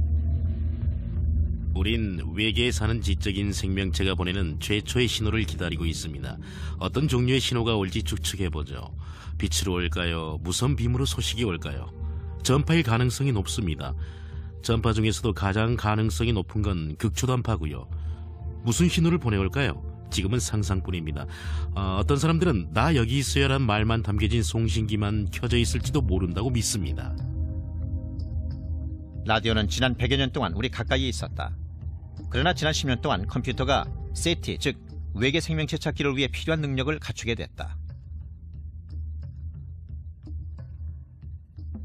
우린 외계에 사는 지적인 생명체가 보내는 최초의 신호를 기다리고 있습니다. 어떤 종류의 신호가 올지 추측해보죠. 빛으로 올까요? 무선 빔으로 소식이 올까요? 전파일 가능성이 높습니다. 전파 중에서도 가장 가능성이 높은 건 극초단파고요. 무슨 신호를 보내올까요? 지금은 상상뿐입니다. 어, 떤 사람들은 나 여기 있어요란 말만 담겨진 송신기만 켜져 있을지도 모른다고 믿습니다. 라디오는 지난 100여 년 동안 우리 가까이에 있었다. 그러나 지난 10년 동안 컴퓨터가 세티, 즉 외계 생명체 찾기를 위해 필요한 능력을 갖추게 됐다.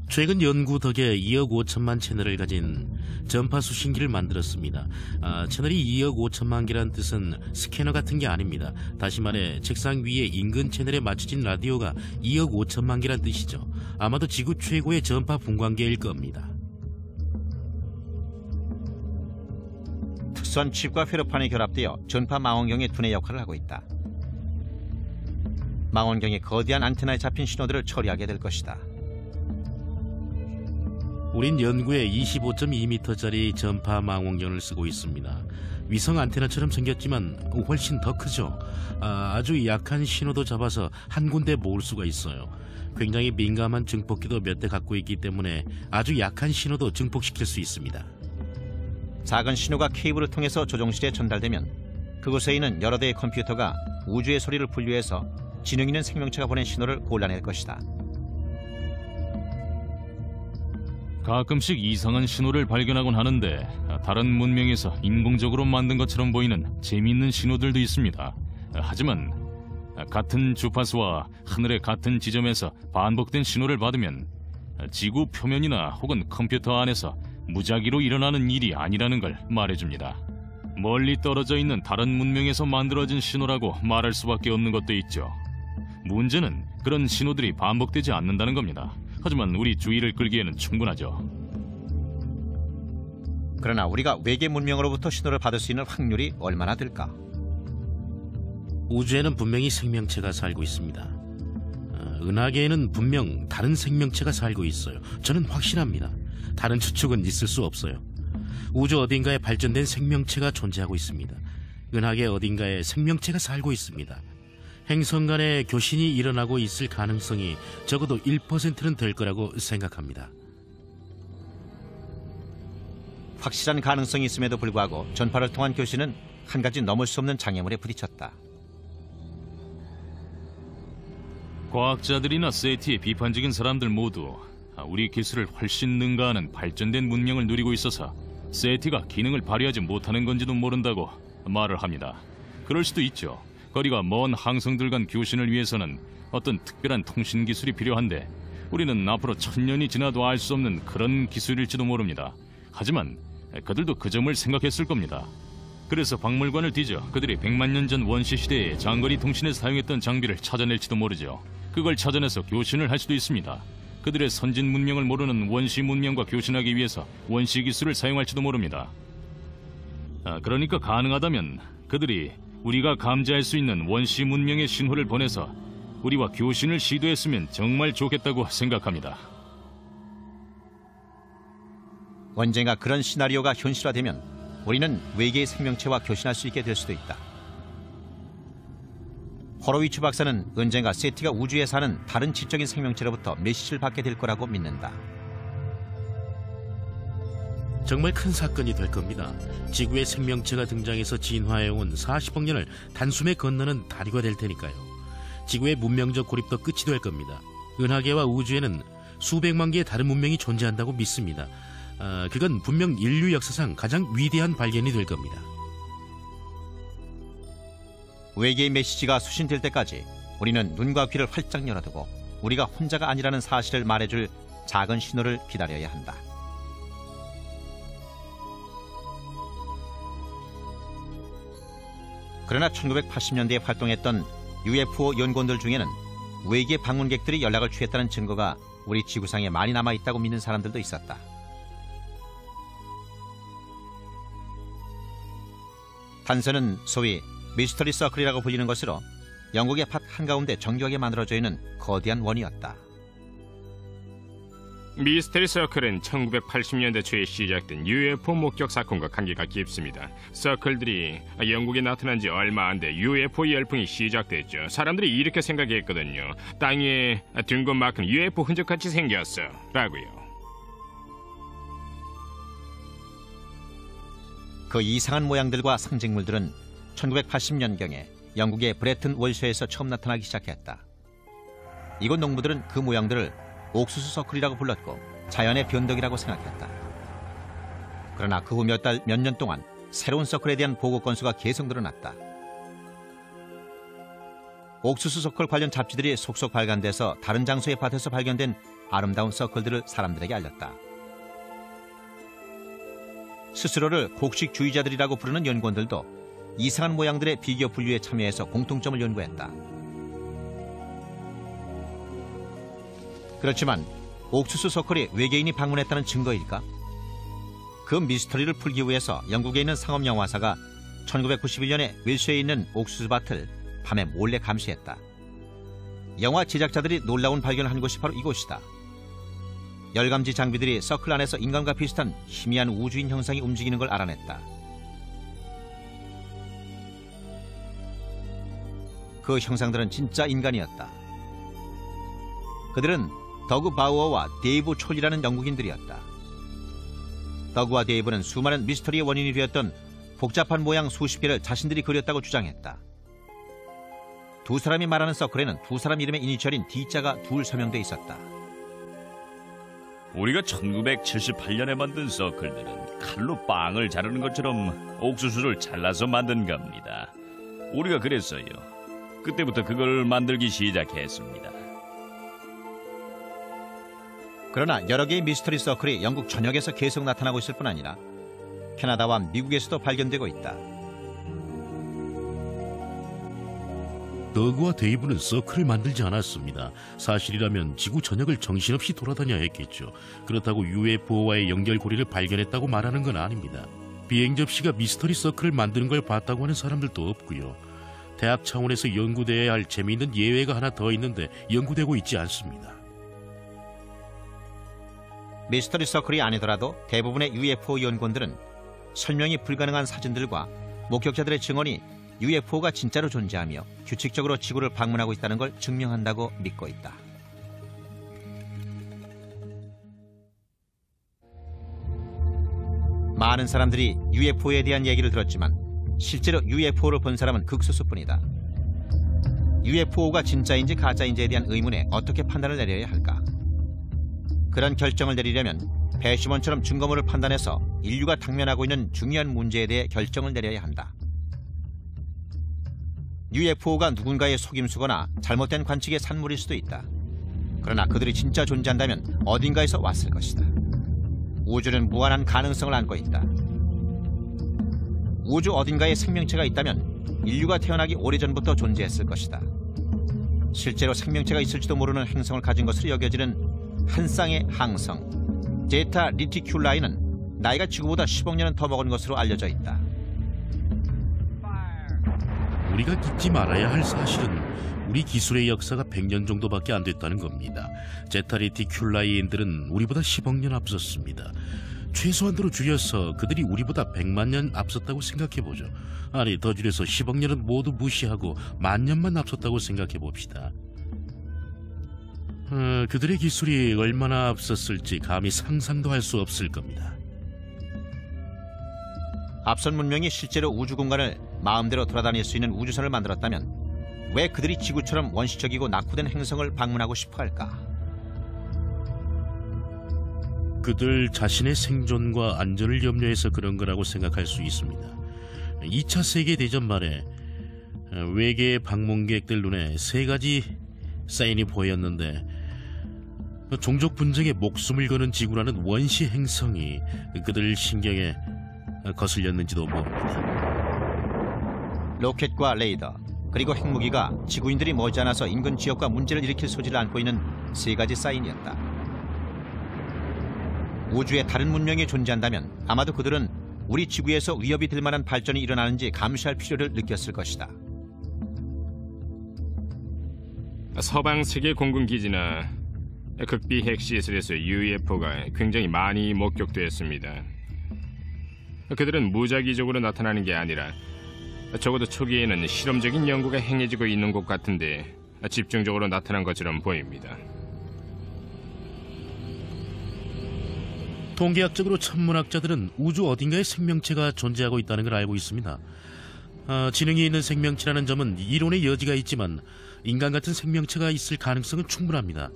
최근 연구 덕에 2억 5천만 채널을 가진 전파 수신기를 만들었습니다. 아, 채널이 2억 5천만 개란 뜻은 스캐너 같은 게 아닙니다. 다시 말해 책상 위에 인근 채널에 맞춰진 라디오가 2억 5천만 개란 뜻이죠. 아마도 지구 최고의 전파 분광계일 겁니다. 특수한 칩과 회로판이 결합되어 전파 망원경의 두뇌 역할을 하고 있다. 망원경이 거대한 안테나에 잡힌 신호들을 처리하게 될 것이다. 우린 연구에 25.2m짜리 전파 망원경을 쓰고 있습니다. 위성 안테나처럼 생겼지만 훨씬 더 크죠. 아, 주 약한 신호도 잡아서 한 군데 모을 수가 있어요. 굉장히 민감한 증폭기도 몇 대 갖고 있기 때문에 아주 약한 신호도 증폭시킬 수 있습니다. 작은 신호가 케이블을 통해서 조종실에 전달되면 그곳에 있는 여러 대의 컴퓨터가 우주의 소리를 분류해서 지능 있는 생명체가 보낸 신호를 골라낼 것이다. 가끔씩 이상한 신호를 발견하곤 하는데 다른 문명에서 인공적으로 만든 것처럼 보이는 재미있는 신호들도 있습니다. 하지만 같은 주파수와 하늘의 같은 지점에서 반복된 신호를 받으면 지구 표면이나 혹은 컴퓨터 안에서 무작위로 일어나는 일이 아니라는 걸 말해줍니다. 멀리 떨어져 있는 다른 문명에서 만들어진 신호라고 말할 수밖에 없는 것도 있죠. 문제는 그런 신호들이 반복되지 않는다는 겁니다. 하지만 우리 주의를 끌기에는 충분하죠. 그러나 우리가 외계 문명으로부터 신호를 받을 수 있는 확률이 얼마나 될까? 우주에는 분명히 생명체가 살고 있습니다. 어, 은하계에는 분명 다른 생명체가 살고 있어요. 저는 확신합니다. 다른 추측은 있을 수 없어요. 우주 어딘가에 발전된 생명체가 존재하고 있습니다. 은하계 어딘가에 생명체가 살고 있습니다. 행성 간의 교신이 일어나고 있을 가능성이 적어도 1%는 될 거라고 생각합니다. 확실한 가능성이 있음에도 불구하고 전파를 통한 교신은 한 가지 넘을 수 없는 장애물에 부딪혔다. 과학자들이나 세티의 비판적인 사람들 모두 우리 기술을 훨씬 능가하는 발전된 문명을 누리고 있어서 세티가 기능을 발휘하지 못하는 건지도 모른다고 말을 합니다. 그럴 수도 있죠. 거리가 먼 항성들 간 교신을 위해서는 어떤 특별한 통신 기술이 필요한데 우리는 앞으로 천년이 지나도 알 수 없는 그런 기술일지도 모릅니다. 하지만 그들도 그 점을 생각했을 겁니다. 그래서 박물관을 뒤져 그들이 100만 년 전 원시 시대에 장거리 통신에 사용했던 장비를 찾아낼지도 모르죠. 그걸 찾아내서 교신을 할 수도 있습니다. 그들의 선진 문명을 모르는 원시 문명과 교신하기 위해서 원시 기술을 사용할지도 모릅니다. 아, 그러니까 가능하다면 그들이 우리가 감지할 수 있는 원시 문명의 신호를 보내서 우리와 교신을 시도했으면 정말 좋겠다고 생각합니다. 언젠가 그런 시나리오가 현실화되면 우리는 외계의 생명체와 교신할 수 있게 될 수도 있다. 호로위츠 박사는 언젠가 세티가 우주에 사는 다른 지적인 생명체로부터 메시지를 받게 될 거라고 믿는다. 정말 큰 사건이 될 겁니다. 지구에 생명체가 등장해서 진화해온 40억 년을 단숨에 건너는 다리가 될 테니까요. 지구의 문명적 고립도 끝이 될 겁니다. 은하계와 우주에는 수백만 개의 다른 문명이 존재한다고 믿습니다. 아, 그건 분명 인류 역사상 가장 위대한 발견이 될 겁니다. 외계의 메시지가 수신될 때까지 우리는 눈과 귀를 활짝 열어두고 우리가 혼자가 아니라는 사실을 말해줄 작은 신호를 기다려야 한다. 그러나 1980년대에 활동했던 UFO 연구원들 중에는 외계 방문객들이 연락을 취했다는 증거가 우리 지구상에 많이 남아 있다고 믿는 사람들도 있었다. 단서는 소위 미스터리 서클이라고 불리는 것으로 영국의 밭 한가운데 정교하게 만들어져 있는 거대한 원이었다. 미스테리 서클은 1980년대 초에 시작된 UFO 목격 사건과 관계가 깊습니다. 서클들이 영국에 나타난 지 얼마 안 돼 UFO 열풍이 시작됐죠. 사람들이 이렇게 생각했거든요. 땅에 둥 것만큼 UFO 흔적같이 생겼어. 라고요. 그 이상한 모양들과 상징물들은 1980년경에 영국의 브레튼 월셔에서 처음 나타나기 시작했다. 이곳 농부들은 그 모양들을 옥수수 서클이라고 불렀고 자연의 변덕이라고 생각했다. 그러나 그 후 몇 달, 몇 년 동안 새로운 서클에 대한 보고 건수가 계속 늘어났다. 옥수수 서클 관련 잡지들이 속속 발간돼서 다른 장소의 밭에서 발견된 아름다운 서클들을 사람들에게 알렸다. 스스로를 곡식주의자들이라고 부르는 연구원들도 이상한 모양들의 비교 분류에 참여해서 공통점을 연구했다. 그렇지만 옥수수 서클이 외계인이 방문했다는 증거일까? 그 미스터리를 풀기 위해서 영국에 있는 상업 영화사가 1991년에 윌셔에 있는 옥수수 밭을 밤에 몰래 감시했다. 영화 제작자들이 놀라운 발견을 한 곳이 바로 이곳이다. 열감지 장비들이 서클 안에서 인간과 비슷한 희미한 우주인 형상이 움직이는 걸 알아냈다. 그 형상들은 진짜 인간이었다. 그들은 더그 바우어와 데이브 촐리라는 영국인들이었다. 더그와 데이브는 수많은 미스터리의 원인이 되었던 복잡한 모양 수십 개를 자신들이 그렸다고 주장했다. 두 사람이 말하는 서클에는 두 사람 이름의 이니셜인 D자가 둘 서명돼 있었다. 우리가 1978년에 만든 서클들은 칼로 빵을 자르는 것처럼 옥수수를 잘라서 만든 겁니다. 우리가 그랬어요. 그때부터 그걸 만들기 시작했습니다. 그러나 여러 개의 미스터리 서클이 영국 전역에서 계속 나타나고 있을 뿐 아니라 캐나다와 미국에서도 발견되고 있다. 더그와 데이브는 서클을 만들지 않았습니다. 사실이라면 지구 전역을 정신없이 돌아다녀야 했겠죠. 그렇다고 UFO와의 연결고리를 발견했다고 말하는 건 아닙니다. 비행 접시가 미스터리 서클을 만드는 걸 봤다고 하는 사람들도 없고요. 대학 차원에서 연구돼야 할 재미있는 예외가 하나 더 있는데 연구되고 있지 않습니다. 미스터리 서클이 아니더라도 대부분의 UFO 연구원들은 설명이 불가능한 사진들과 목격자들의 증언이 UFO가 진짜로 존재하며 규칙적으로 지구를 방문하고 있다는 걸 증명한다고 믿고 있다. 많은 사람들이 UFO에 대한 얘기를 들었지만 실제로 UFO를 본 사람은 극소수뿐이다. UFO가 진짜인지 가짜인지에 대한 의문에 어떻게 판단을 내려야 할까? 그런 결정을 내리려면 배심원처럼 증거물을 판단해서 인류가 당면하고 있는 중요한 문제에 대해 결정을 내려야 한다. UFO가 누군가의 속임수거나 잘못된 관측의 산물일 수도 있다. 그러나 그들이 진짜 존재한다면 어딘가에서 왔을 것이다. 우주는 무한한 가능성을 안고 있다. 우주 어딘가에 생명체가 있다면 인류가 태어나기 오래전부터 존재했을 것이다. 실제로 생명체가 있을지도 모르는 행성을 가진 것으로 여겨지는 한 쌍의 항성 제타 리티큘라이는 나이가 지구보다 10억 년은 더 먹은 것으로 알려져 있다. 우리가 잊지 말아야 할 사실은 우리 기술의 역사가 100년 정도밖에 안 됐다는 겁니다. 제타리티 큘라이인들은 우리보다 10억 년 앞섰습니다. 최소한으로 줄여서 그들이 우리보다 100만 년 앞섰다고 생각해보죠. 아니 더 줄여서 10억 년은 모두 무시하고 만 년만 앞섰다고 생각해봅시다. 어, 그들의 기술이 얼마나 앞섰을지 감히 상상도 할 수 없을 겁니다. 앞선 문명이 실제로 우주 공간을 마음대로 돌아다닐 수 있는 우주선을 만들었다면 왜 그들이 지구처럼 원시적이고 낙후된 행성을 방문하고 싶어 할까? 그들 자신의 생존과 안전을 염려해서 그런 거라고 생각할 수 있습니다. 2차 세계대전 말에 외계 방문객들 눈에 세 가지 사인이 보였는데 종족 분쟁에 목숨을 거는 지구라는 원시 행성이 그들 신경에 거슬렸는지도 모릅니다. 로켓과 레이더 그리고 핵무기가 지구인들이 머지않아서 인근 지역과 문제를 일으킬 소지를 안고 있는 세 가지 사인이었다. 우주에 다른 문명이 존재한다면 아마도 그들은 우리 지구에서 위협이 될 만한 발전이 일어나는지 감시할 필요를 느꼈을 것이다. 서방 세계 공군 기지나 극비 핵 시설에서 UFO가 굉장히 많이 목격되었습니다. 그들은 무작위적으로 나타나는 게 아니라 적어도 초기에는 실험적인 연구가 행해지고 있는 곳 같은데 집중적으로 나타난 것처럼 보입니다. 통계학적으로 천문학자들은 우주 어딘가에 생명체가 존재하고 있다는 걸 알고 있습니다. 아, 지능이 있는 생명체라는 점은 이론의 여지가 있지만 인간 같은 생명체가 있을 가능성은 충분합니다.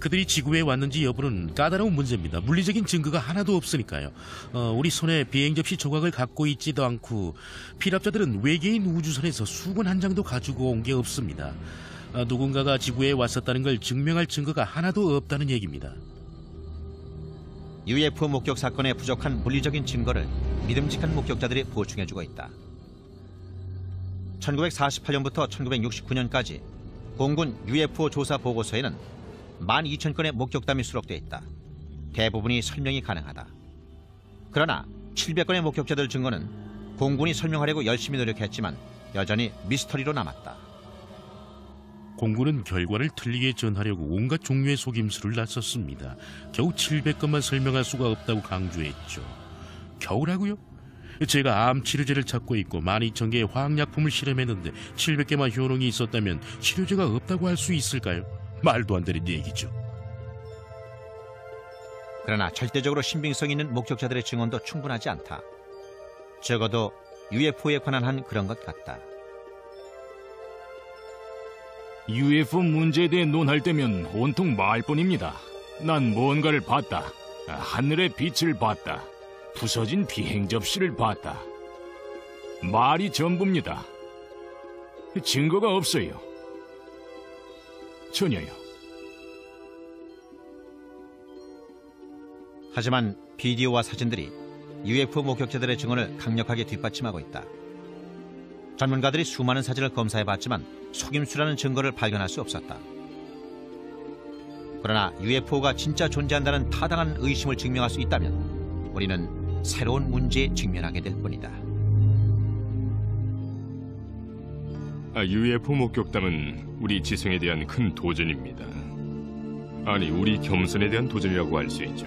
그들이 지구에 왔는지 여부는 까다로운 문제입니다. 물리적인 증거가 하나도 없으니까요. 어, 우리 손에 비행 접시 조각을 갖고 있지도 않고 피랍자들은 외계인 우주선에서 수건 한 장도 가지고 온 게 없습니다. 아, 누군가가 지구에 왔었다는 걸 증명할 증거가 하나도 없다는 얘기입니다. UFO 목격 사건에 부족한 물리적인 증거를 믿음직한 목격자들이 보충해주고 있다. 1948년부터 1969년까지 공군 UFO 조사 보고서에는 12,000건의 목격담이 수록돼 있다. 대부분이 설명이 가능하다. 그러나 700건의 목격자들 증거는 공군이 설명하려고 열심히 노력했지만 여전히 미스터리로 남았다. 공군은 결과를 틀리게 전하려고 온갖 종류의 속임수를 나섰습니다. 겨우 700건만 설명할 수가 없다고 강조했죠. 겨우라고요? 제가 암 치료제를 찾고 있고 12,000개의 화학약품을 실험했는데 700개만 효능이 있었다면 치료제가 없다고 할 수 있을까요? 말도 안 되는 얘기죠. 그러나 절대적으로 신빙성 있는 목격자들의 증언도 충분하지 않다. 적어도 UFO에 관한 한 그런 것 같다. UFO 문제에 대해 논할 때면 온통 말뿐입니다. 난 뭔가를 봤다. 하늘의 빛을 봤다. 부서진 비행 접시를 봤다. 말이 전부입니다. 증거가 없어요. 전혀요. 하지만 비디오와 사진들이 UFO 목격자들의 증언을 강력하게 뒷받침하고 있다. 전문가들이 수많은 사진을 검사해봤지만 속임수라는 증거를 발견할 수 없었다. 그러나 UFO가 진짜 존재한다는 타당한 의심을 증명할 수 있다면 우리는 새로운 문제에 직면하게 될 뿐이다. 아, UFO 목격담은 우리 지성에 대한 큰 도전입니다. 아니, 우리 겸손에 대한 도전이라고 할 수 있죠.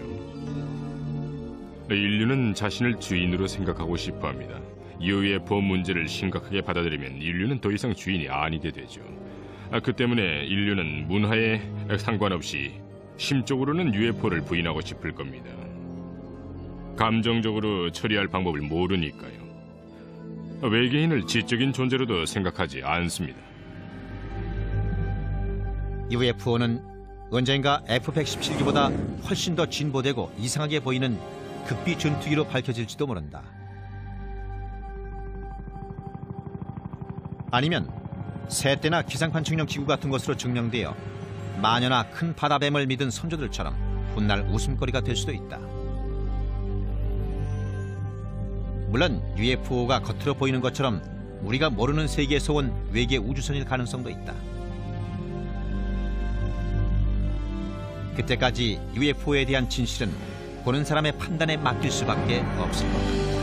인류는 자신을 주인으로 생각하고 싶어 합니다. UFO 문제를 심각하게 받아들이면 인류는 더 이상 주인이 아니게 되죠. 아, 그 때문에 인류는 문화에 상관없이 심적으로는 UFO를 부인하고 싶을 겁니다. 감정적으로 처리할 방법을 모르니까요. 외계인을 지적인 존재로도 생각하지 않습니다. UFO는 언젠가 F-117기보다 훨씬 더 진보되고 이상하게 보이는 극비 전투기로 밝혀질지도 모른다. 아니면 새떼나 기상관측용 기구 같은 것으로 증명되어 마녀나 큰 바다뱀을 믿은 선조들처럼 훗날 웃음거리가 될 수도 있다. 물론 UFO가 겉으로 보이는 것처럼 우리가 모르는 세계에서 온 외계 우주선일 가능성도 있다. 그때까지 UFO에 대한 진실은 보는 사람의 판단에 맡길 수밖에 없을 것 같다.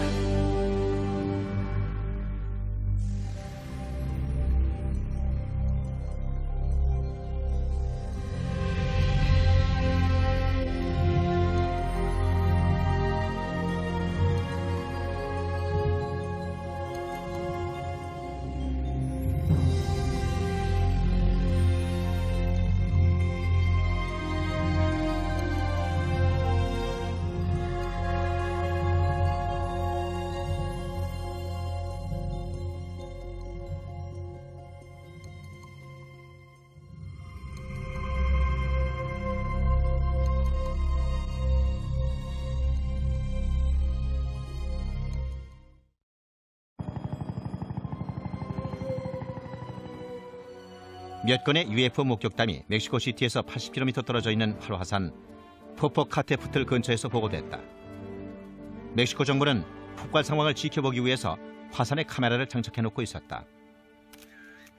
몇 건의 UFO 목격담이 멕시코 시티에서 80km 떨어져 있는 활화산 포포카테푸틀 근처에서 보고됐다. 멕시코 정부는 폭발 상황을 지켜보기 위해서 화산에 카메라를 장착해 놓고 있었다.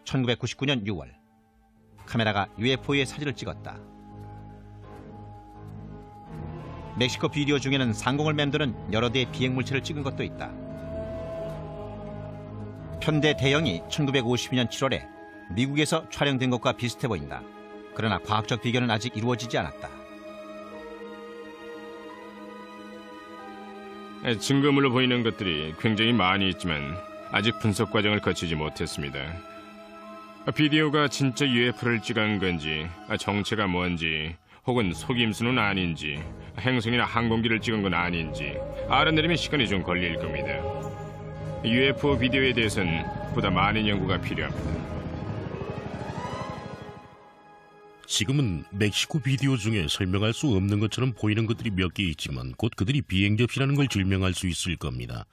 1999년 6월 카메라가 UFO의 사진을 찍었다. 멕시코 비디오 중에는 상공을 맴도는 여러 대의 비행 물체를 찍은 것도 있다. 현대 대형이 1952년 7월에 미국에서 촬영된 것과 비슷해 보인다. 그러나 과학적 비교는 아직 이루어지지 않았다. 증거물로 보이는 것들이 굉장히 많이 있지만 아직 분석 과정을 거치지 못했습니다. 비디오가 진짜 UFO를 찍은 건지, 정체가 뭔지, 혹은 속임수는 아닌지, 행성이나 항공기를 찍은 건 아닌지 알아내려면 시간이 좀 걸릴 겁니다. UFO 비디오에 대해서는 보다 많은 연구가 필요합니다. 지금은 멕시코 비디오 중에 설명할 수 없는 것처럼 보이는 것들이 몇 개 있지만 곧 그들이 비행 접시라는 걸 증명할 수 있을 겁니다.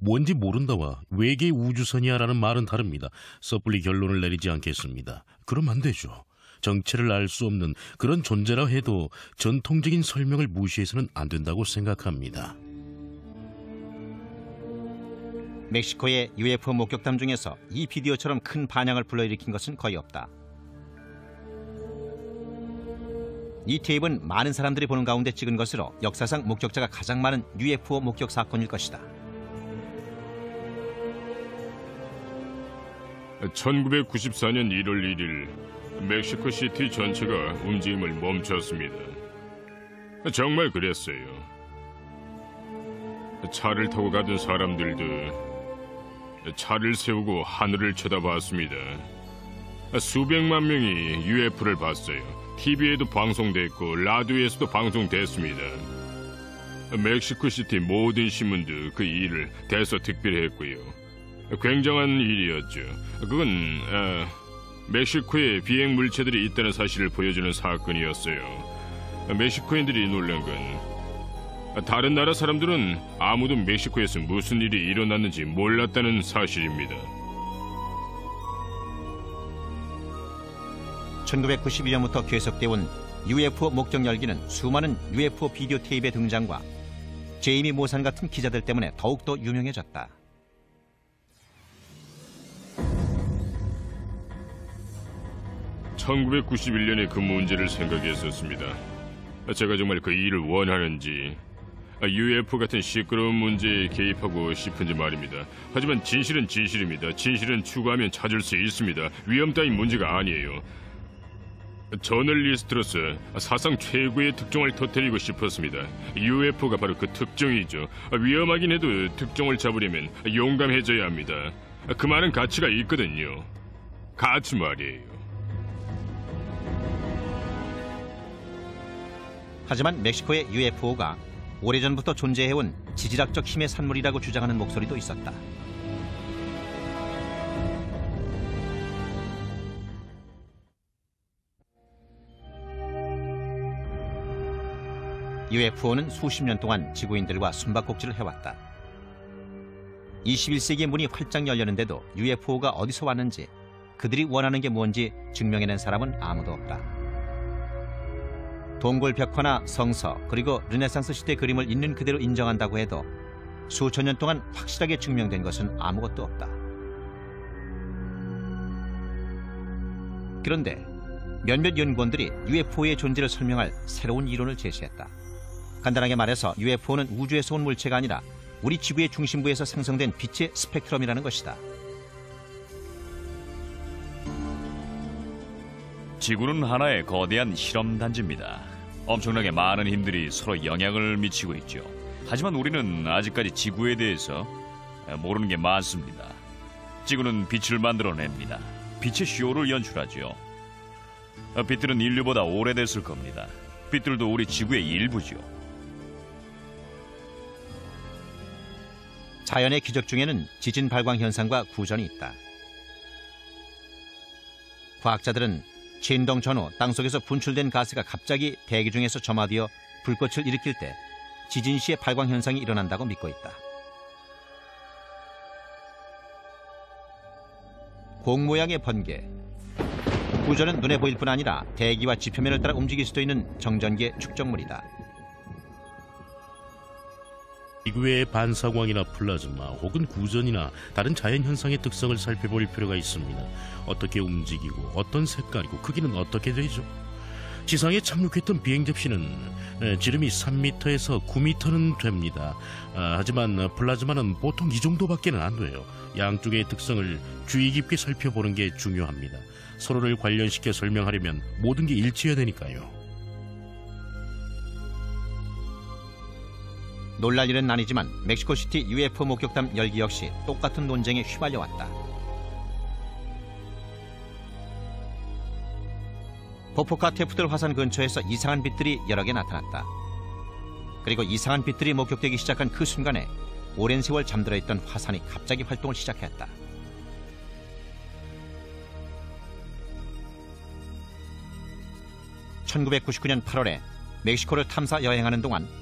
뭔지 모른다와 외계 우주선이야라는 말은 다릅니다. 섣불리 결론을 내리지 않겠습니다. 그럼 안 되죠. 정체를 알 수 없는 그런 존재라 해도 전통적인 설명을 무시해서는 안 된다고 생각합니다. 멕시코의 UFO 목격담 중에서 이 비디오처럼 큰 반향을 불러일으킨 것은 거의 없다. 이 테이프는 많은 사람들이 보는 가운데 찍은 것으로 역사상 목격자가 가장 많은 UFO 목격 사건일 것이다. 1994년 1월 1일 멕시코 시티 전체가 움직임을 멈췄습니다. 정말 그랬어요. 차를 타고 가던 사람들도 차를 세우고 하늘을 쳐다봤습니다. 수백만 명이 UFO를 봤어요. TV에도 방송됐고 라디오에서도 방송됐습니다. 멕시코 시티 모든 신문도 그 일을 대서특필했고요. 굉장한 일이었죠. 그건 어, 멕시코에 비행 물체들이 있다는 사실을 보여주는 사건이었어요. 멕시코인들이 놀란 건 다른 나라 사람들은 아무도 멕시코에서 무슨 일이 일어났는지 몰랐다는 사실입니다. 1992년부터 계속돼 온 UFO 목격 열기는 수많은 UFO 비디오 테이프의 등장과 제이미 모산 같은 기자들 때문에 더욱더 유명해졌다. (1991년에) 그 문제를 생각했었습니다 제가 정말 그 일을 원하는지 UFO 같은 시끄러운 문제에 개입하고 싶은지 말입니다. 하지만 진실은 진실입니다. 진실은 추구하면 찾을 수 있습니다. 위험 따윈 문제가 아니에요. 저널리스트로서 사상 최고의 특종을 터뜨리고 싶었습니다. UFO가 바로 그 특종이죠. 위험하긴 해도 특종을 잡으려면 용감해져야 합니다. 그 많은 가치가 있거든요. 가치 말이에요. 하지만 멕시코의 UFO가 오래전부터 존재해온 지질학적 힘의 산물이라고 주장하는 목소리도 있었다. UFO는 수십 년 동안 지구인들과 숨바꼭질을 해왔다. 21세기의 문이 활짝 열렸는데도 UFO가 어디서 왔는지 그들이 원하는 게 뭔지 증명해낸 사람은 아무도 없다. 동굴 벽화나 성서 그리고 르네상스 시대 그림을 있는 그대로 인정한다고 해도 수천 년 동안 확실하게 증명된 것은 아무것도 없다. 그런데 몇몇 연구원들이 UFO의 존재를 설명할 새로운 이론을 제시했다. 간단하게 말해서 UFO는 우주에서 온 물체가 아니라 우리 지구의 중심부에서 생성된 빛의 스펙트럼이라는 것이다. 지구는 하나의 거대한 실험 단지입니다. 엄청나게 많은 힘들이 서로 영향을 미치고 있죠. 하지만 우리는 아직까지 지구에 대해서 모르는 게 많습니다. 지구는 빛을 만들어냅니다. 빛의 쇼를 연출하죠. 빛들은 인류보다 오래됐을 겁니다. 빛들도 우리 지구의 일부죠. 자연의 기적 중에는 지진 발광 현상과 구전이 있다. 과학자들은 진동 전후 땅속에서 분출된 가스가 갑자기 대기 중에서 점화되어 불꽃을 일으킬 때 지진 시의 발광 현상이 일어난다고 믿고 있다. 공 모양의 번개. 구전은 눈에 보일 뿐 아니라 대기와 지표면을 따라 움직일 수도 있는 정전기의 축적물이다. 지구의 반사광이나 플라즈마 혹은 구전이나 다른 자연 현상의 특성을 살펴볼 필요가 있습니다. 어떻게 움직이고 어떤 색깔이고 크기는 어떻게 되죠? 지상에 착륙했던 비행 접시는 에, 지름이 3m에서 9m는 됩니다. 아, 하지만 어, 플라즈마는 보통 이 정도밖에는 안 돼요. 양쪽의 특성을 주의 깊게 살펴보는 게 중요합니다. 서로를 관련시켜 설명하려면 모든 게 일치해야 되니까요. 놀랄 일은 아니지만 멕시코시티 UFO 목격담 열기 역시 똑같은 논쟁에 휘말려왔다. 포포카 테프들 화산 근처에서 이상한 빛들이 여러 개 나타났다. 그리고 이상한 빛들이 목격되기 시작한 그 순간에 오랜 세월 잠들어 있던 화산이 갑자기 활동을 시작했다. (1999년 8월에) 멕시코를 탐사 여행하는 동안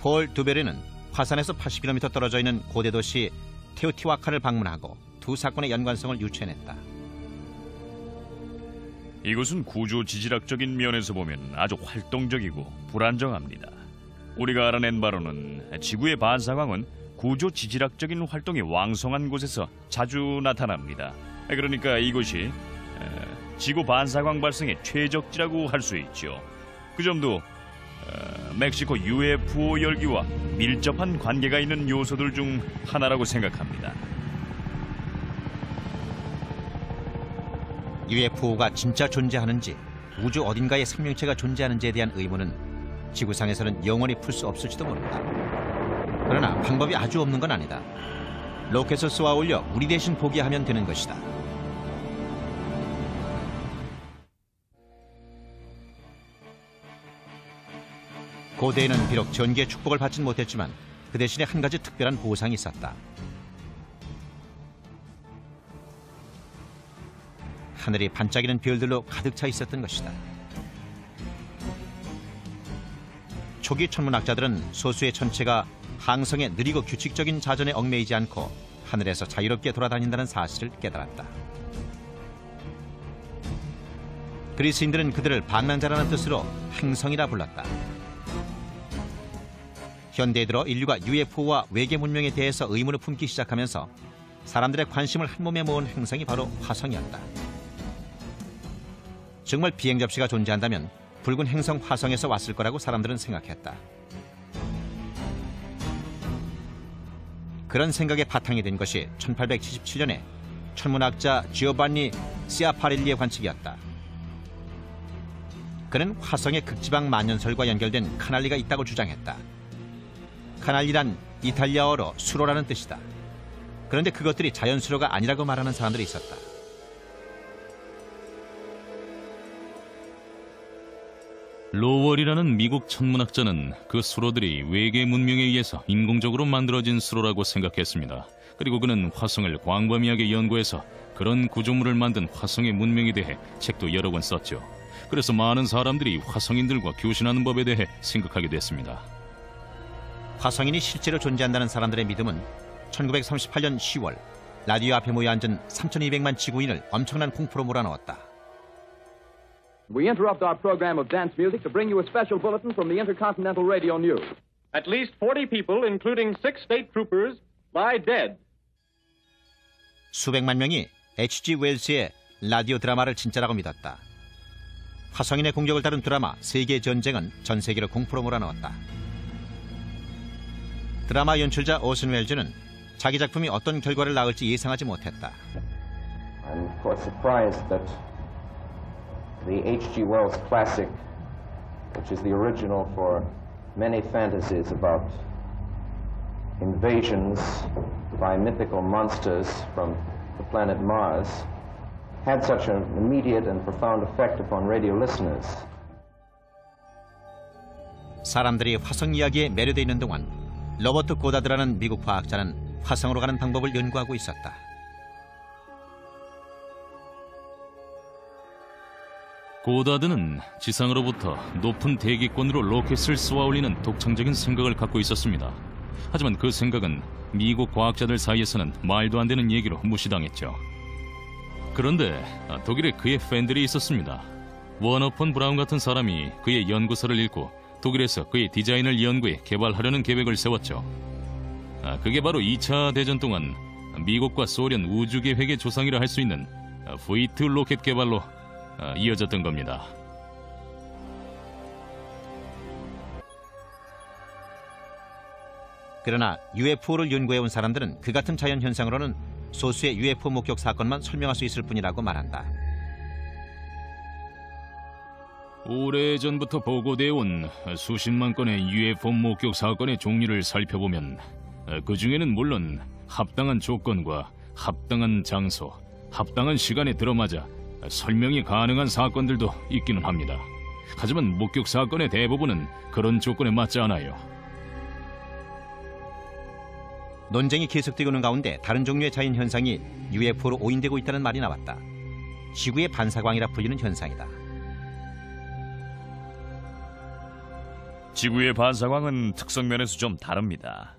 폴 두베르는 화산에서 80km 떨어져 있는 고대 도시 테오티와칸을 방문하고 두 사건의 연관성을 유추해냈다. 이곳은 구조 지질학적인 면에서 보면 아주 활동적이고 불안정합니다. 우리가 알아낸 바로는 지구의 반사광은 구조 지질학적인 활동이 왕성한 곳에서 자주 나타납니다. 그러니까 이곳이 에, 지구 반사광 발생의 최적지라고 할 수 있죠. 그 점도 어, 멕시코 UFO 열기와 밀접한 관계가 있는 요소들 중 하나라고 생각합니다. UFO가 진짜 존재하는지 우주 어딘가에 생명체가 존재하는지에 대한 의문은 지구상에서는 영원히 풀 수 없을지도 모른다. 그러나 방법이 아주 없는 건 아니다. 로켓을 쏘아 올려 우리 대신 보게 하면 되는 것이다. 고대에는 비록 전기의 축복을 받진 못했지만 그 대신에 한 가지 특별한 보상이 있었다. 하늘이 반짝이는 별들로 가득 차 있었던 것이다. 초기 천문학자들은 소수의 천체가 항성의 느리고 규칙적인 자전에 얽매이지 않고 하늘에서 자유롭게 돌아다닌다는 사실을 깨달았다. 그리스인들은 그들을 방랑자라는 뜻으로 행성이라 불렀다. 현대에 들어 인류가 UFO와 외계 문명에 대해서 의문을 품기 시작하면서 사람들의 관심을 한 몸에 모은 행성이 바로 화성이었다. 정말 비행 접시가 존재한다면 붉은 행성 화성에서 왔을 거라고 사람들은 생각했다. 그런 생각에 바탕이 된 것이 1877년에 천문학자 지오반니 시아파렐리의 관측이었다. 그는 화성의 극지방 만년설과 연결된 카날리가 있다고 주장했다. 카날리란 이탈리아어로 수로라는 뜻이다. 그런데 그것들이 자연수로가 아니라고 말하는 사람들이 있었다. 로월이라는 미국 천문학자는 그 수로들이 외계 문명에 의해서 인공적으로 만들어진 수로라고 생각했습니다. 그리고 그는 화성을 광범위하게 연구해서 그런 구조물을 만든 화성의 문명에 대해 책도 여러 권 썼죠. 그래서 많은 사람들이 화성인들과 교신하는 법에 대해 생각하게 됐습니다. 화성인이 실제로 존재한다는 사람들의 믿음은 1938년 10월 라디오 앞에 모여 앉은 3,200만 지구인을 엄청난 공포로 몰아넣었다. We interrupt our program of dance music to bring you a special bulletin from the Intercontinental Radio News. At least 40 people, including six state troopers, lie dead. 수백만 명이 H.G. 웰스의 라디오 드라마를 진짜라고 믿었다. 화성인의 공격을 다룬 드라마 세계 전쟁은 전 세계를 공포로 몰아넣었다. 드라마 연출자 오슨 웰즈는 자기 작품이 어떤 결과를 낳을지 예상하지 못했다. I'm course surprised that the H.G. Wells classic, which is the original for many fantasies about invasions by mythical monsters from the planet Mars, had such an immediate and profound effect upon radio listeners. 사람들이 화성 이야기에 매료돼 있는 동안 로버트 고다드라는 미국 과학자는 화성으로 가는 방법을 연구하고 있었다. 고다드는 지상으로부터 높은 대기권으로 로켓을 쏘아 올리는 독창적인 생각을 갖고 있었습니다. 하지만 그 생각은 미국 과학자들 사이에서는 말도 안 되는 얘기로 무시당했죠. 그런데 아, 독일에 그의 팬들이 있었습니다. 워너폰 브라운 같은 사람이 그의 연구서를 읽고 독일에서 그의 디자인을 연구해 개발하려는 계획을 세웠죠. 아, 그게 바로 2차 대전 동안 미국과 소련 우주계획의 조상이라 할 수 있는 아, V2 로켓 개발로 아, 이어졌던 겁니다. 그러나 UFO를 연구해온 사람들은 그 같은 자연현상으로는 소수의 UFO 목격 사건만 설명할 수 있을 뿐이라고 말한다. 오래전부터 보고되어 온 수십만 건의 UFO 목격 사건의 종류를 살펴보면 그 중에는 물론 합당한 조건과 합당한 장소, 합당한 시간에 들어맞아 설명이 가능한 사건들도 있기는 합니다. 하지만 목격 사건의 대부분은 그런 조건에 맞지 않아요. 논쟁이 계속되고 있는 가운데 다른 종류의 자연 현상이 UFO로 오인되고 있다는 말이 나왔다. 지구의 반사광이라 불리는 현상이다. 지구의 반사광은 특성 면에서 좀 다릅니다.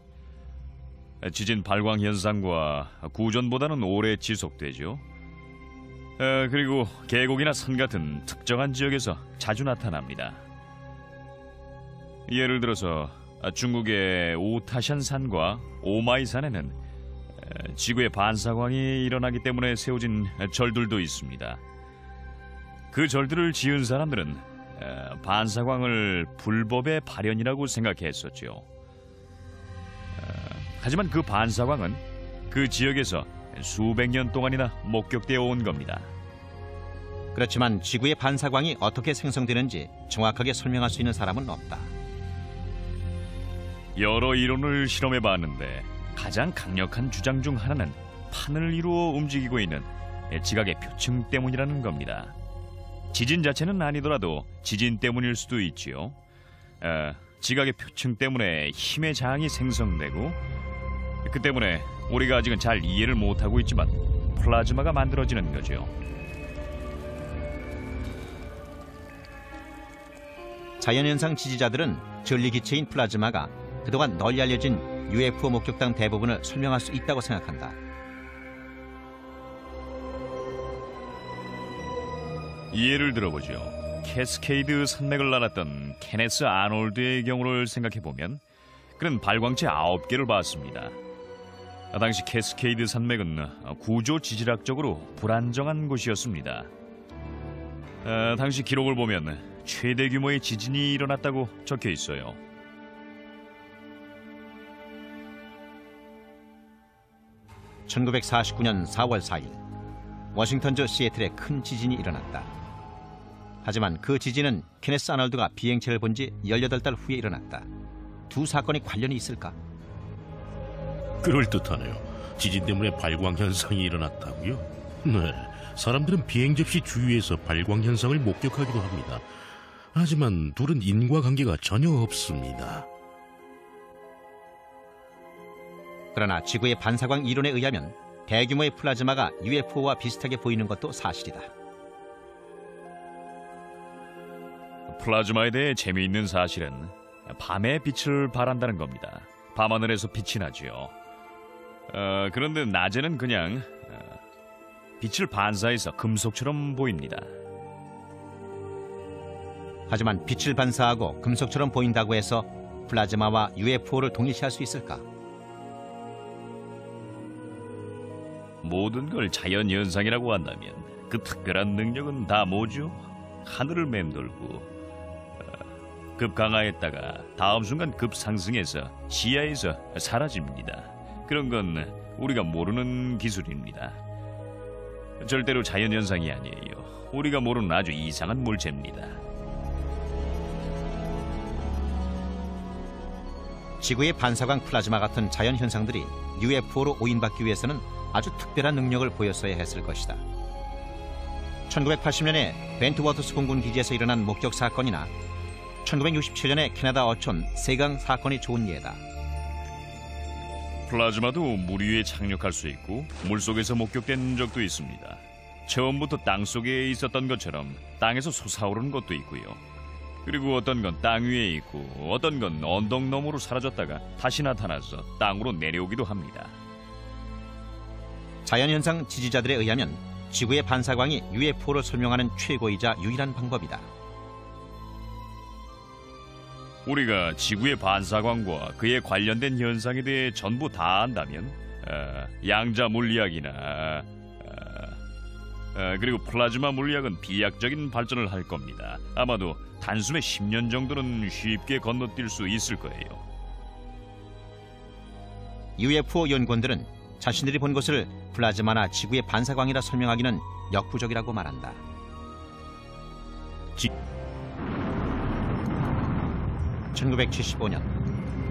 지진 발광 현상과 구전보다는 오래 지속되죠. 어, 그리고 계곡이나 산 같은 특정한 지역에서 자주 나타납니다. 예를 들어서 중국의 오타샨 산과 오마이 산에는 어, 지구의 반사광이 일어나기 때문에 세워진 절들도 있습니다. 그 절들을 지은 사람들은 어, 반사광을 불법의 발현이라고 생각했었죠. 어, 하지만 그 반사광은 그 지역에서 수백 년 동안이나 목격되어 온 겁니다. 그렇지만 지구의 반사광이 어떻게 생성되는지 정확하게 설명할 수 있는 사람은 없다. 여러 이론을 실험해 봤는데 가장 강력한 주장 중 하나는 판을 이루어 움직이고 있는 지각의 표층 때문이라는 겁니다. 지진 자체는 아니더라도 지진 때문일 수도 있지요. 어, 지각의 표층 때문에 힘의 장이 생성되고 그 때문에 우리가 아직은 잘 이해를 못하고 있지만 플라즈마가 만들어지는 거죠. 자연현상 지지자들은 전리기체인 플라즈마가 그동안 널리 알려진 UFO 목격담 대부분을 설명할 수 있다고 생각한다. 예를 들어보죠. 캐스케이드 산맥을 날았던 케네스 아놀드의 경우를 생각해 보면 그는 발광체 9개를 봤습니다. 당시 캐스케이드 산맥은 구조 지질학적으로 불안정한 곳이었습니다. 아, 당시 기록을 보면 최대 규모의 지진이 일어났다고 적혀 있어요. (1949년 4월 4일) 워싱턴주 시애틀에 큰 지진이 일어났다. 하지만 그 지진은 케네스 아널드가 비행체를 본 지 18달 후에 일어났다. 두 사건이 관련이 있을까? 그럴듯하네요. 지진 때문에 발광 현상이 일어났다고요? 네. 사람들은 비행 접시 주위에서 발광 현상을 목격하기도 합니다. 하지만 둘은 인과관계가 전혀 없습니다. 그러나 지구의 반사광 이론에 의하면 대규모의 플라즈마가 UFO와 비슷하게 보이는 것도 사실이다. 플라즈마에 대해 재미있는 사실은 밤에 빛을 발한다는 겁니다. 밤하늘에서 빛이 나지요. 어, 그런데 낮에는 그냥 어, 빛을 반사해서 금속처럼 보입니다. 하지만 빛을 반사하고 금속처럼 보인다고 해서 플라즈마와 UFO를 동일시할 수 있을까? 모든 걸 자연 현상이라고 한다면 그 특별한 능력은 다 뭐죠? 하늘을 맴돌고 어, 급 강하했다가 다음 순간 급 상승해서 시야에서 사라집니다. 그런 건 우리가 모르는 기술입니다. 절대로 자연 현상이 아니에요. 우리가 모르는 아주 이상한 물체입니다. 지구의 반사광 플라즈마 같은 자연 현상들이 UFO로 오인받기 위해서는 아주 특별한 능력을 보였어야 했을 것이다. 1980년에 벤트워터스 공군 기지에서 일어난 목격 사건이나 1967년에 캐나다 어촌 세강 사건이 좋은 예다. 플라즈마도 물 위에 착륙할 수 있고 물 속에서 목격된 적도 있습니다. 처음부터 땅 속에 있었던 것처럼 땅에서 솟아오르는 것도 있고요. 그리고 어떤 건 땅 위에 있고 어떤 건 언덕 너머로 사라졌다가 다시 나타나서 땅으로 내려오기도 합니다. 자연현상 지지자들에 의하면 지구의 반사광이 UFO를 설명하는 최고이자 유일한 방법이다. 우리가 지구의 반사광과 그에 관련된 현상에 대해 전부 다 안다면 어, 양자 물리학이나 어, 어, 그리고 플라즈마 물리학은 비약적인 발전을 할 겁니다. 아마도 단숨에 10년 정도는 쉽게 건너뛸 수 있을 거예요. UFO 연구원들은 자신들이 본 것을 플라즈마나 지구의 반사광이라 설명하기는 역부족이라고 말한다. 1975년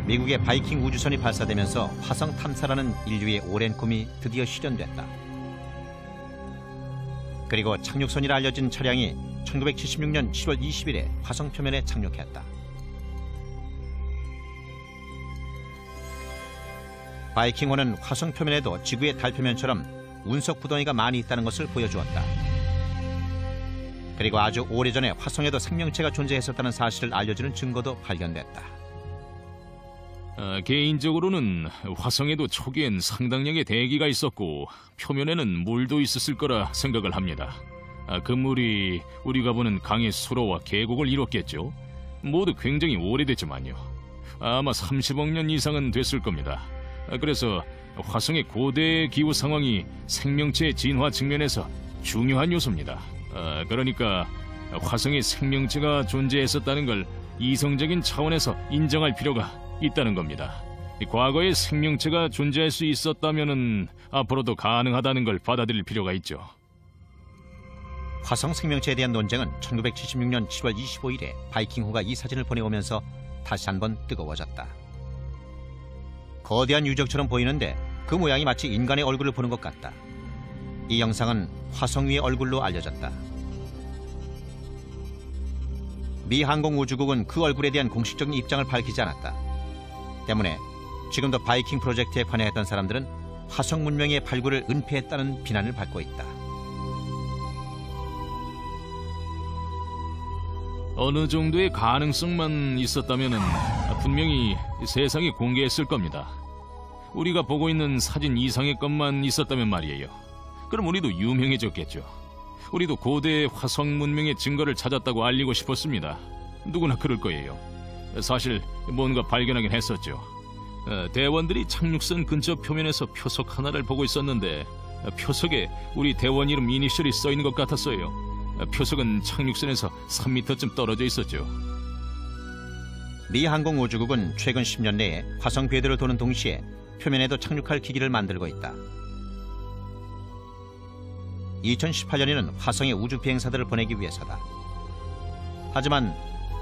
미국의 바이킹 우주선이 발사되면서 화성 탐사라는 인류의 오랜 꿈이 드디어 실현됐다. 그리고 착륙선이라 알려진 차량이 1976년 7월 20일에 화성 표면에 착륙했다. 바이킹호는 화성 표면에도 지구의 달 표면처럼 운석 구덩이가 많이 있다는 것을 보여주었다. 그리고 아주 오래전에 화성에도 생명체가 존재했었다는 사실을 알려주는 증거도 발견됐다. 아, 개인적으로는 화성에도 초기엔 상당량의 대기가 있었고 표면에는 물도 있었을 거라 생각을 합니다. 아, 그 물이 우리가 보는 강의 수로와 계곡을 이뤘겠죠. 모두 굉장히 오래됐지만요. 아마 30억 년 이상은 됐을 겁니다. 아, 그래서 화성의 고대 기후 상황이 생명체의 진화 측면에서 중요한 요소입니다. 아, 그러니까 화성에 생명체가 존재했었다는 걸 이성적인 차원에서 인정할 필요가 있다는 겁니다. 이 과거에 생명체가 존재할 수 있었다면은 앞으로도 가능하다는 걸 받아들일 필요가 있죠. 화성 생명체에 대한 논쟁은 1976년 7월 25일에 바이킹호가 이 사진을 보내오면서 다시 한번 뜨거워졌다. 거대한 유적처럼 보이는데 그 모양이 마치 인간의 얼굴을 보는 것 같다. 이 영상은 화성 위의 얼굴로 알려졌다. 미 항공우주국은 그 얼굴에 대한 공식적인 입장을 밝히지 않았다. 때문에 지금도 바이킹 프로젝트에 관여했던 사람들은 화성 문명의 발굴을 은폐했다는 비난을 받고 있다. 어느 정도의 가능성만 있었다면은 분명히 세상에 공개했을 겁니다. 우리가 보고 있는 사진 이상의 것만 있었다면 말이에요. 그럼 우리도 유명해졌겠죠. 우리도 고대 화성 문명의 증거를 찾았다고 알리고 싶었습니다. 누구나 그럴 거예요. 사실 뭔가 발견하긴 했었죠. 어, 대원들이 착륙선 근처 표면에서 표석 하나를 보고 있었는데 어, 표석에 우리 대원 이름 이니셜이 써 있는 것 같았어요. 어, 표석은 착륙선에서 3m쯤 떨어져 있었죠. 미 항공우주국은 최근 10년 내에 화성 궤도를 도는 동시에 표면에도 착륙할 기기를 만들고 있다. 2018년에는 화성에 우주 비행사들을 보내기 위해서다. 하지만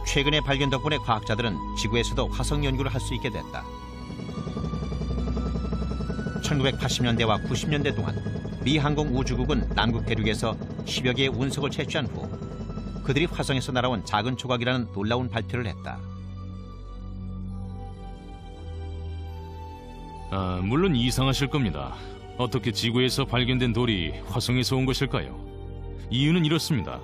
최근의 발견 덕분에 과학자들은 지구에서도 화성 연구를 할 수 있게 됐다. 1980년대와 90년대 동안 미 항공 우주국은 남극 대륙에서 10여 개의 운석을 채취한 후 그들이 화성에서 날아온 작은 조각이라는 놀라운 발표를 했다. 아, 물론 이상하실 겁니다. 어떻게 지구에서 발견된 돌이 화성에서 온 것일까요? 이유는 이렇습니다.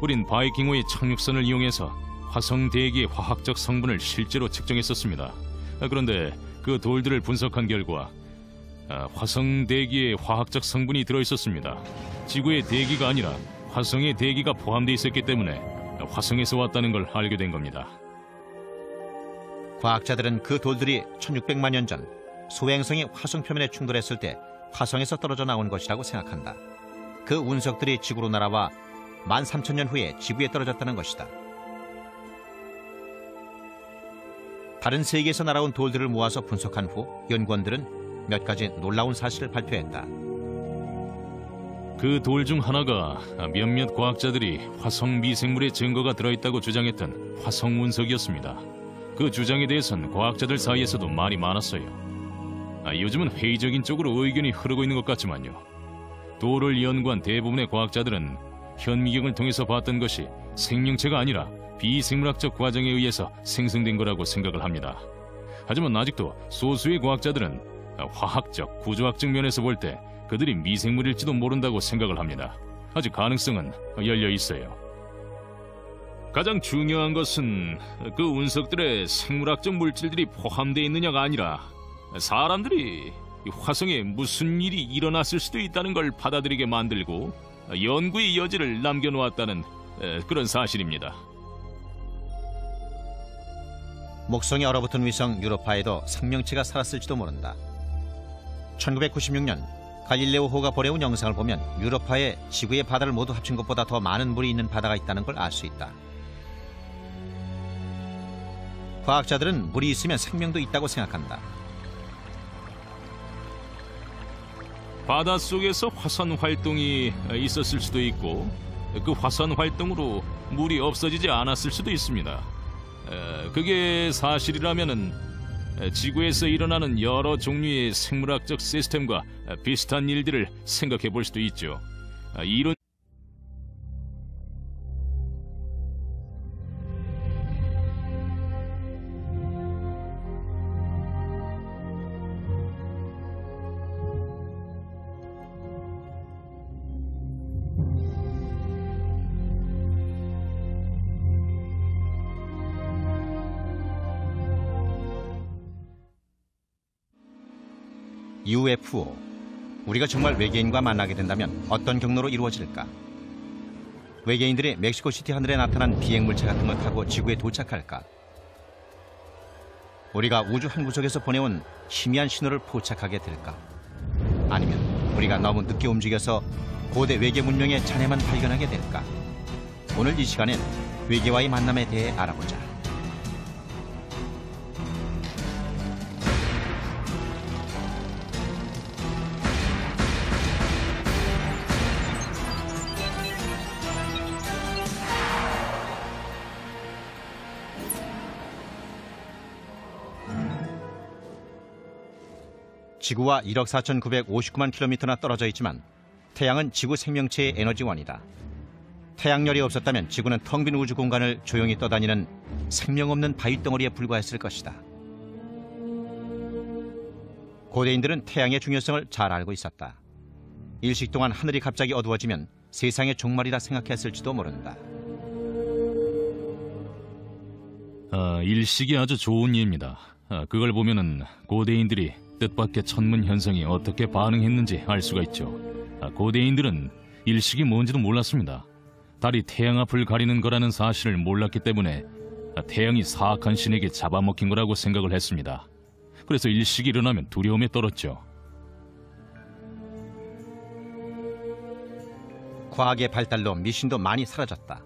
우린 바이킹호의 착륙선을 이용해서 화성 대기의 화학적 성분을 실제로 측정했었습니다. 아, 그런데 그 돌들을 분석한 결과 아, 화성 대기에 화학적 성분이 들어있었습니다. 지구의 대기가 아니라 화성의 대기가 포함되어 있었기 때문에 화성에서 왔다는 걸 알게 된 겁니다. 과학자들은 그 돌들이 1600만 년 전 소행성이 화성 표면에 충돌했을 때 화성에서 떨어져 나온 것이라고 생각한다. 그 운석들이 지구로 날아와 13,000년 후에 지구에 떨어졌다는 것이다. 다른 세계에서 날아온 돌들을 모아서 분석한 후 연구원들은 몇 가지 놀라운 사실을 발표했다. 그 돌 중 하나가 몇몇 과학자들이 화성 미생물의 증거가 들어있다고 주장했던 화성 운석이었습니다. 그 주장에 대해선 과학자들 사이에서도 말이 많았어요. 아, 요즘은 회의적인 쪽으로 의견이 흐르고 있는 것 같지만요. 돌을 연구한 대부분의 과학자들은 현미경을 통해서 봤던 것이 생명체가 아니라 비생물학적 과정에 의해서 생성된 거라고 생각을 합니다. 하지만 아직도 소수의 과학자들은 화학적, 구조학적 면에서 볼 때 그들이 미생물일지도 모른다고 생각을 합니다. 아직 가능성은 열려 있어요. 가장 중요한 것은 그 운석들에 생물학적 물질들이 포함되어 있느냐가 아니라 사람들이 이 화성에 무슨 일이 일어났을 수도 있다는 걸 받아들이게 만들고 연구의 여지를 남겨놓았다는 에, 그런 사실입니다. 목성에 얼어붙은 위성 유로파에도 생명체가 살았을지도 모른다. 1996년 갈릴레오호가 보내온 영상을 보면 유로파에 지구의 바다를 모두 합친 것보다 더 많은 물이 있는 바다가 있다는 걸 알 수 있다. 과학자들은 물이 있으면 생명도 있다고 생각한다. 바닷속에서 화산 활동이 있었을 수도 있고 그 화산 활동으로 물이 없어지지 않았을 수도 있습니다. 에, 그게 사실이라면은 에, 지구에서 일어나는 여러 종류의 생물학적 시스템과 에, 비슷한 일들을 생각해 볼 수도 있죠. 아, 이론 UFO. 우리가 정말 외계인과 만나게 된다면 어떤 경로로 이루어질까? 외계인들이 멕시코시티 하늘에 나타난 비행물체 같은 걸 타고 지구에 도착할까? 우리가 우주 한 구석에서 보내온 희미한 신호를 포착하게 될까? 아니면 우리가 너무 늦게 움직여서 고대 외계 문명의 잔해만 발견하게 될까? 오늘 이 시간엔 외계와의 만남에 대해 알아보자. 지구와 1억 4,959만 킬로미터나 떨어져 있지만 태양은 지구 생명체의 에너지원이다. 태양열이 없었다면 지구는 텅 빈 우주 공간을 조용히 떠다니는 생명 없는 바위 덩어리에 불과했을 것이다. 고대인들은 태양의 중요성을 잘 알고 있었다. 일식 동안 하늘이 갑자기 어두워지면 세상의 종말이라 생각했을지도 모른다. 아, 일식이 아주 좋은 예입니다. 아, 그걸 보면은 고대인들이 뜻밖의 천문 현상이 어떻게 반응했는지 알 수가 있죠. 아, 고대인들은 일식이 뭔지도 몰랐습니다. 달이 태양 앞을 가리는 거라는 사실을 몰랐기 때문에 아, 태양이 사악한 신에게 잡아먹힌 거라고 생각을 했습니다. 그래서 일식이 일어나면 두려움에 떨었죠. 과학의 발달로 미신도 많이 사라졌다.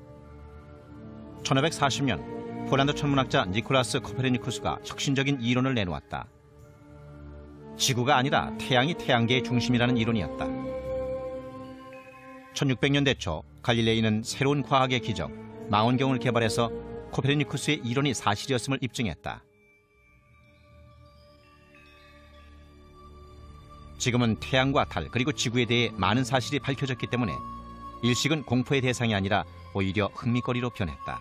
1540년 폴란드 천문학자 니콜라스 코페르니쿠스가 혁신적인 이론을 내놓았다. 지구가 아니라 태양이 태양계의 중심이라는 이론이었다. 1600년대 초 갈릴레이는 새로운 과학의 기적 망원경을 개발해서 코페르니쿠스의 이론이 사실이었음을 입증했다. 지금은 태양과 달 그리고 지구에 대해 많은 사실이 밝혀졌기 때문에 일식은 공포의 대상이 아니라 오히려 흥미거리로 변했다.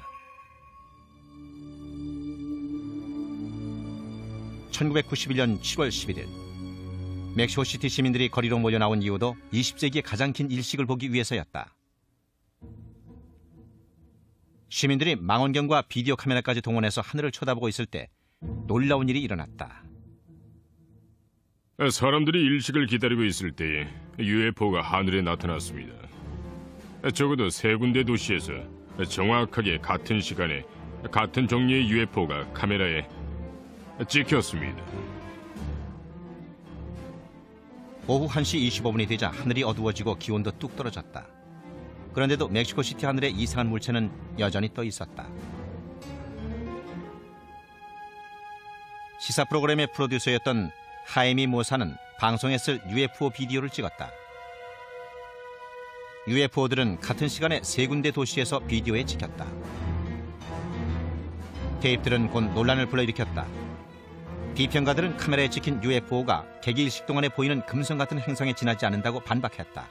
1991년 7월 11일 멕시코시티 시민들이 거리로 몰려 나온 이유도 20세기의 가장 긴 일식을 보기 위해서였다. 시민들이 망원경과 비디오 카메라까지 동원해서 하늘을 쳐다보고 있을 때 놀라운 일이 일어났다. 사람들이 일식을 기다리고 있을 때에 UFO가 하늘에 나타났습니다. 적어도 세 군데 도시에서 정확하게 같은 시간에 같은 종류의 UFO가 카메라에 찍혔습니다. 오후 1시 25분이 되자 하늘이 어두워지고 기온도 뚝 떨어졌다. 그런데도 멕시코 시티 하늘에 이상한 물체는 여전히 떠 있었다. 시사 프로그램의 프로듀서였던 하이미 모사는 방송에 쓸 UFO 비디오를 찍었다. UFO들은 같은 시간에 세 군데 도시에서 비디오에 찍혔다. 테이프들은 곧 논란을 불러일으켰다. 비평가들은 카메라에 찍힌 UFO가 개기일식 동안에 보이는 금성 같은 행성에 지나지 않는다고 반박했다.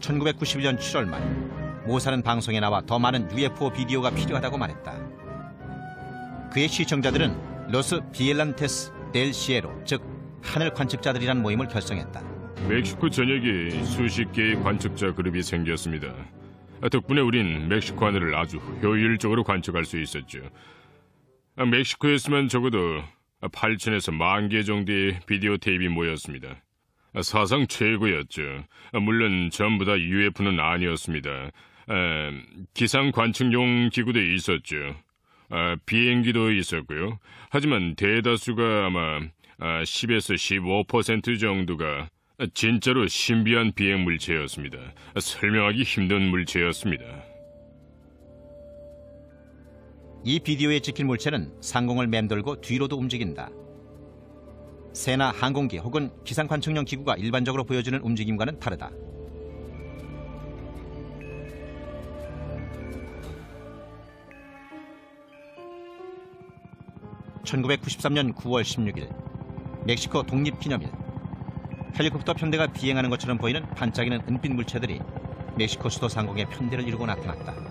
(1991년 7월 말) 모사는 방송에 나와 더 많은 UFO 비디오가 필요하다고 말했다. 그의 시청자들은 로스 비엘란테스 델 시에로 즉 하늘 관측자들이란 모임을 결성했다. 멕시코 전역에 수십 개의 관측자 그룹이 생겼습니다. 덕분에 우린 멕시코 하늘을 아주 효율적으로 관측할 수 있었죠. 멕시코에서만 적어도 8천에서 만 개 정도의 비디오 테이프가 모였습니다. 사상 최고였죠. 물론 전부 다 UFO는 아니었습니다. 기상 관측용 기구도 있었죠. 비행기도 있었고요. 하지만 대다수가 아마 10에서 15% 정도가 진짜로 신비한 비행 물체였습니다. 설명하기 힘든 물체였습니다. 이 비디오에 찍힌 물체는 상공을 맴돌고 뒤로도 움직인다. 새나 항공기 혹은 기상 관측용 기구가 일반적으로 보여주는 움직임과는 다르다. (1993년 9월 16일) 멕시코 독립기념일 헬리콥터 편대가 비행하는 것처럼 보이는 반짝이는 은빛 물체들이 멕시코 수도 상공에 편대를 이루고 나타났다.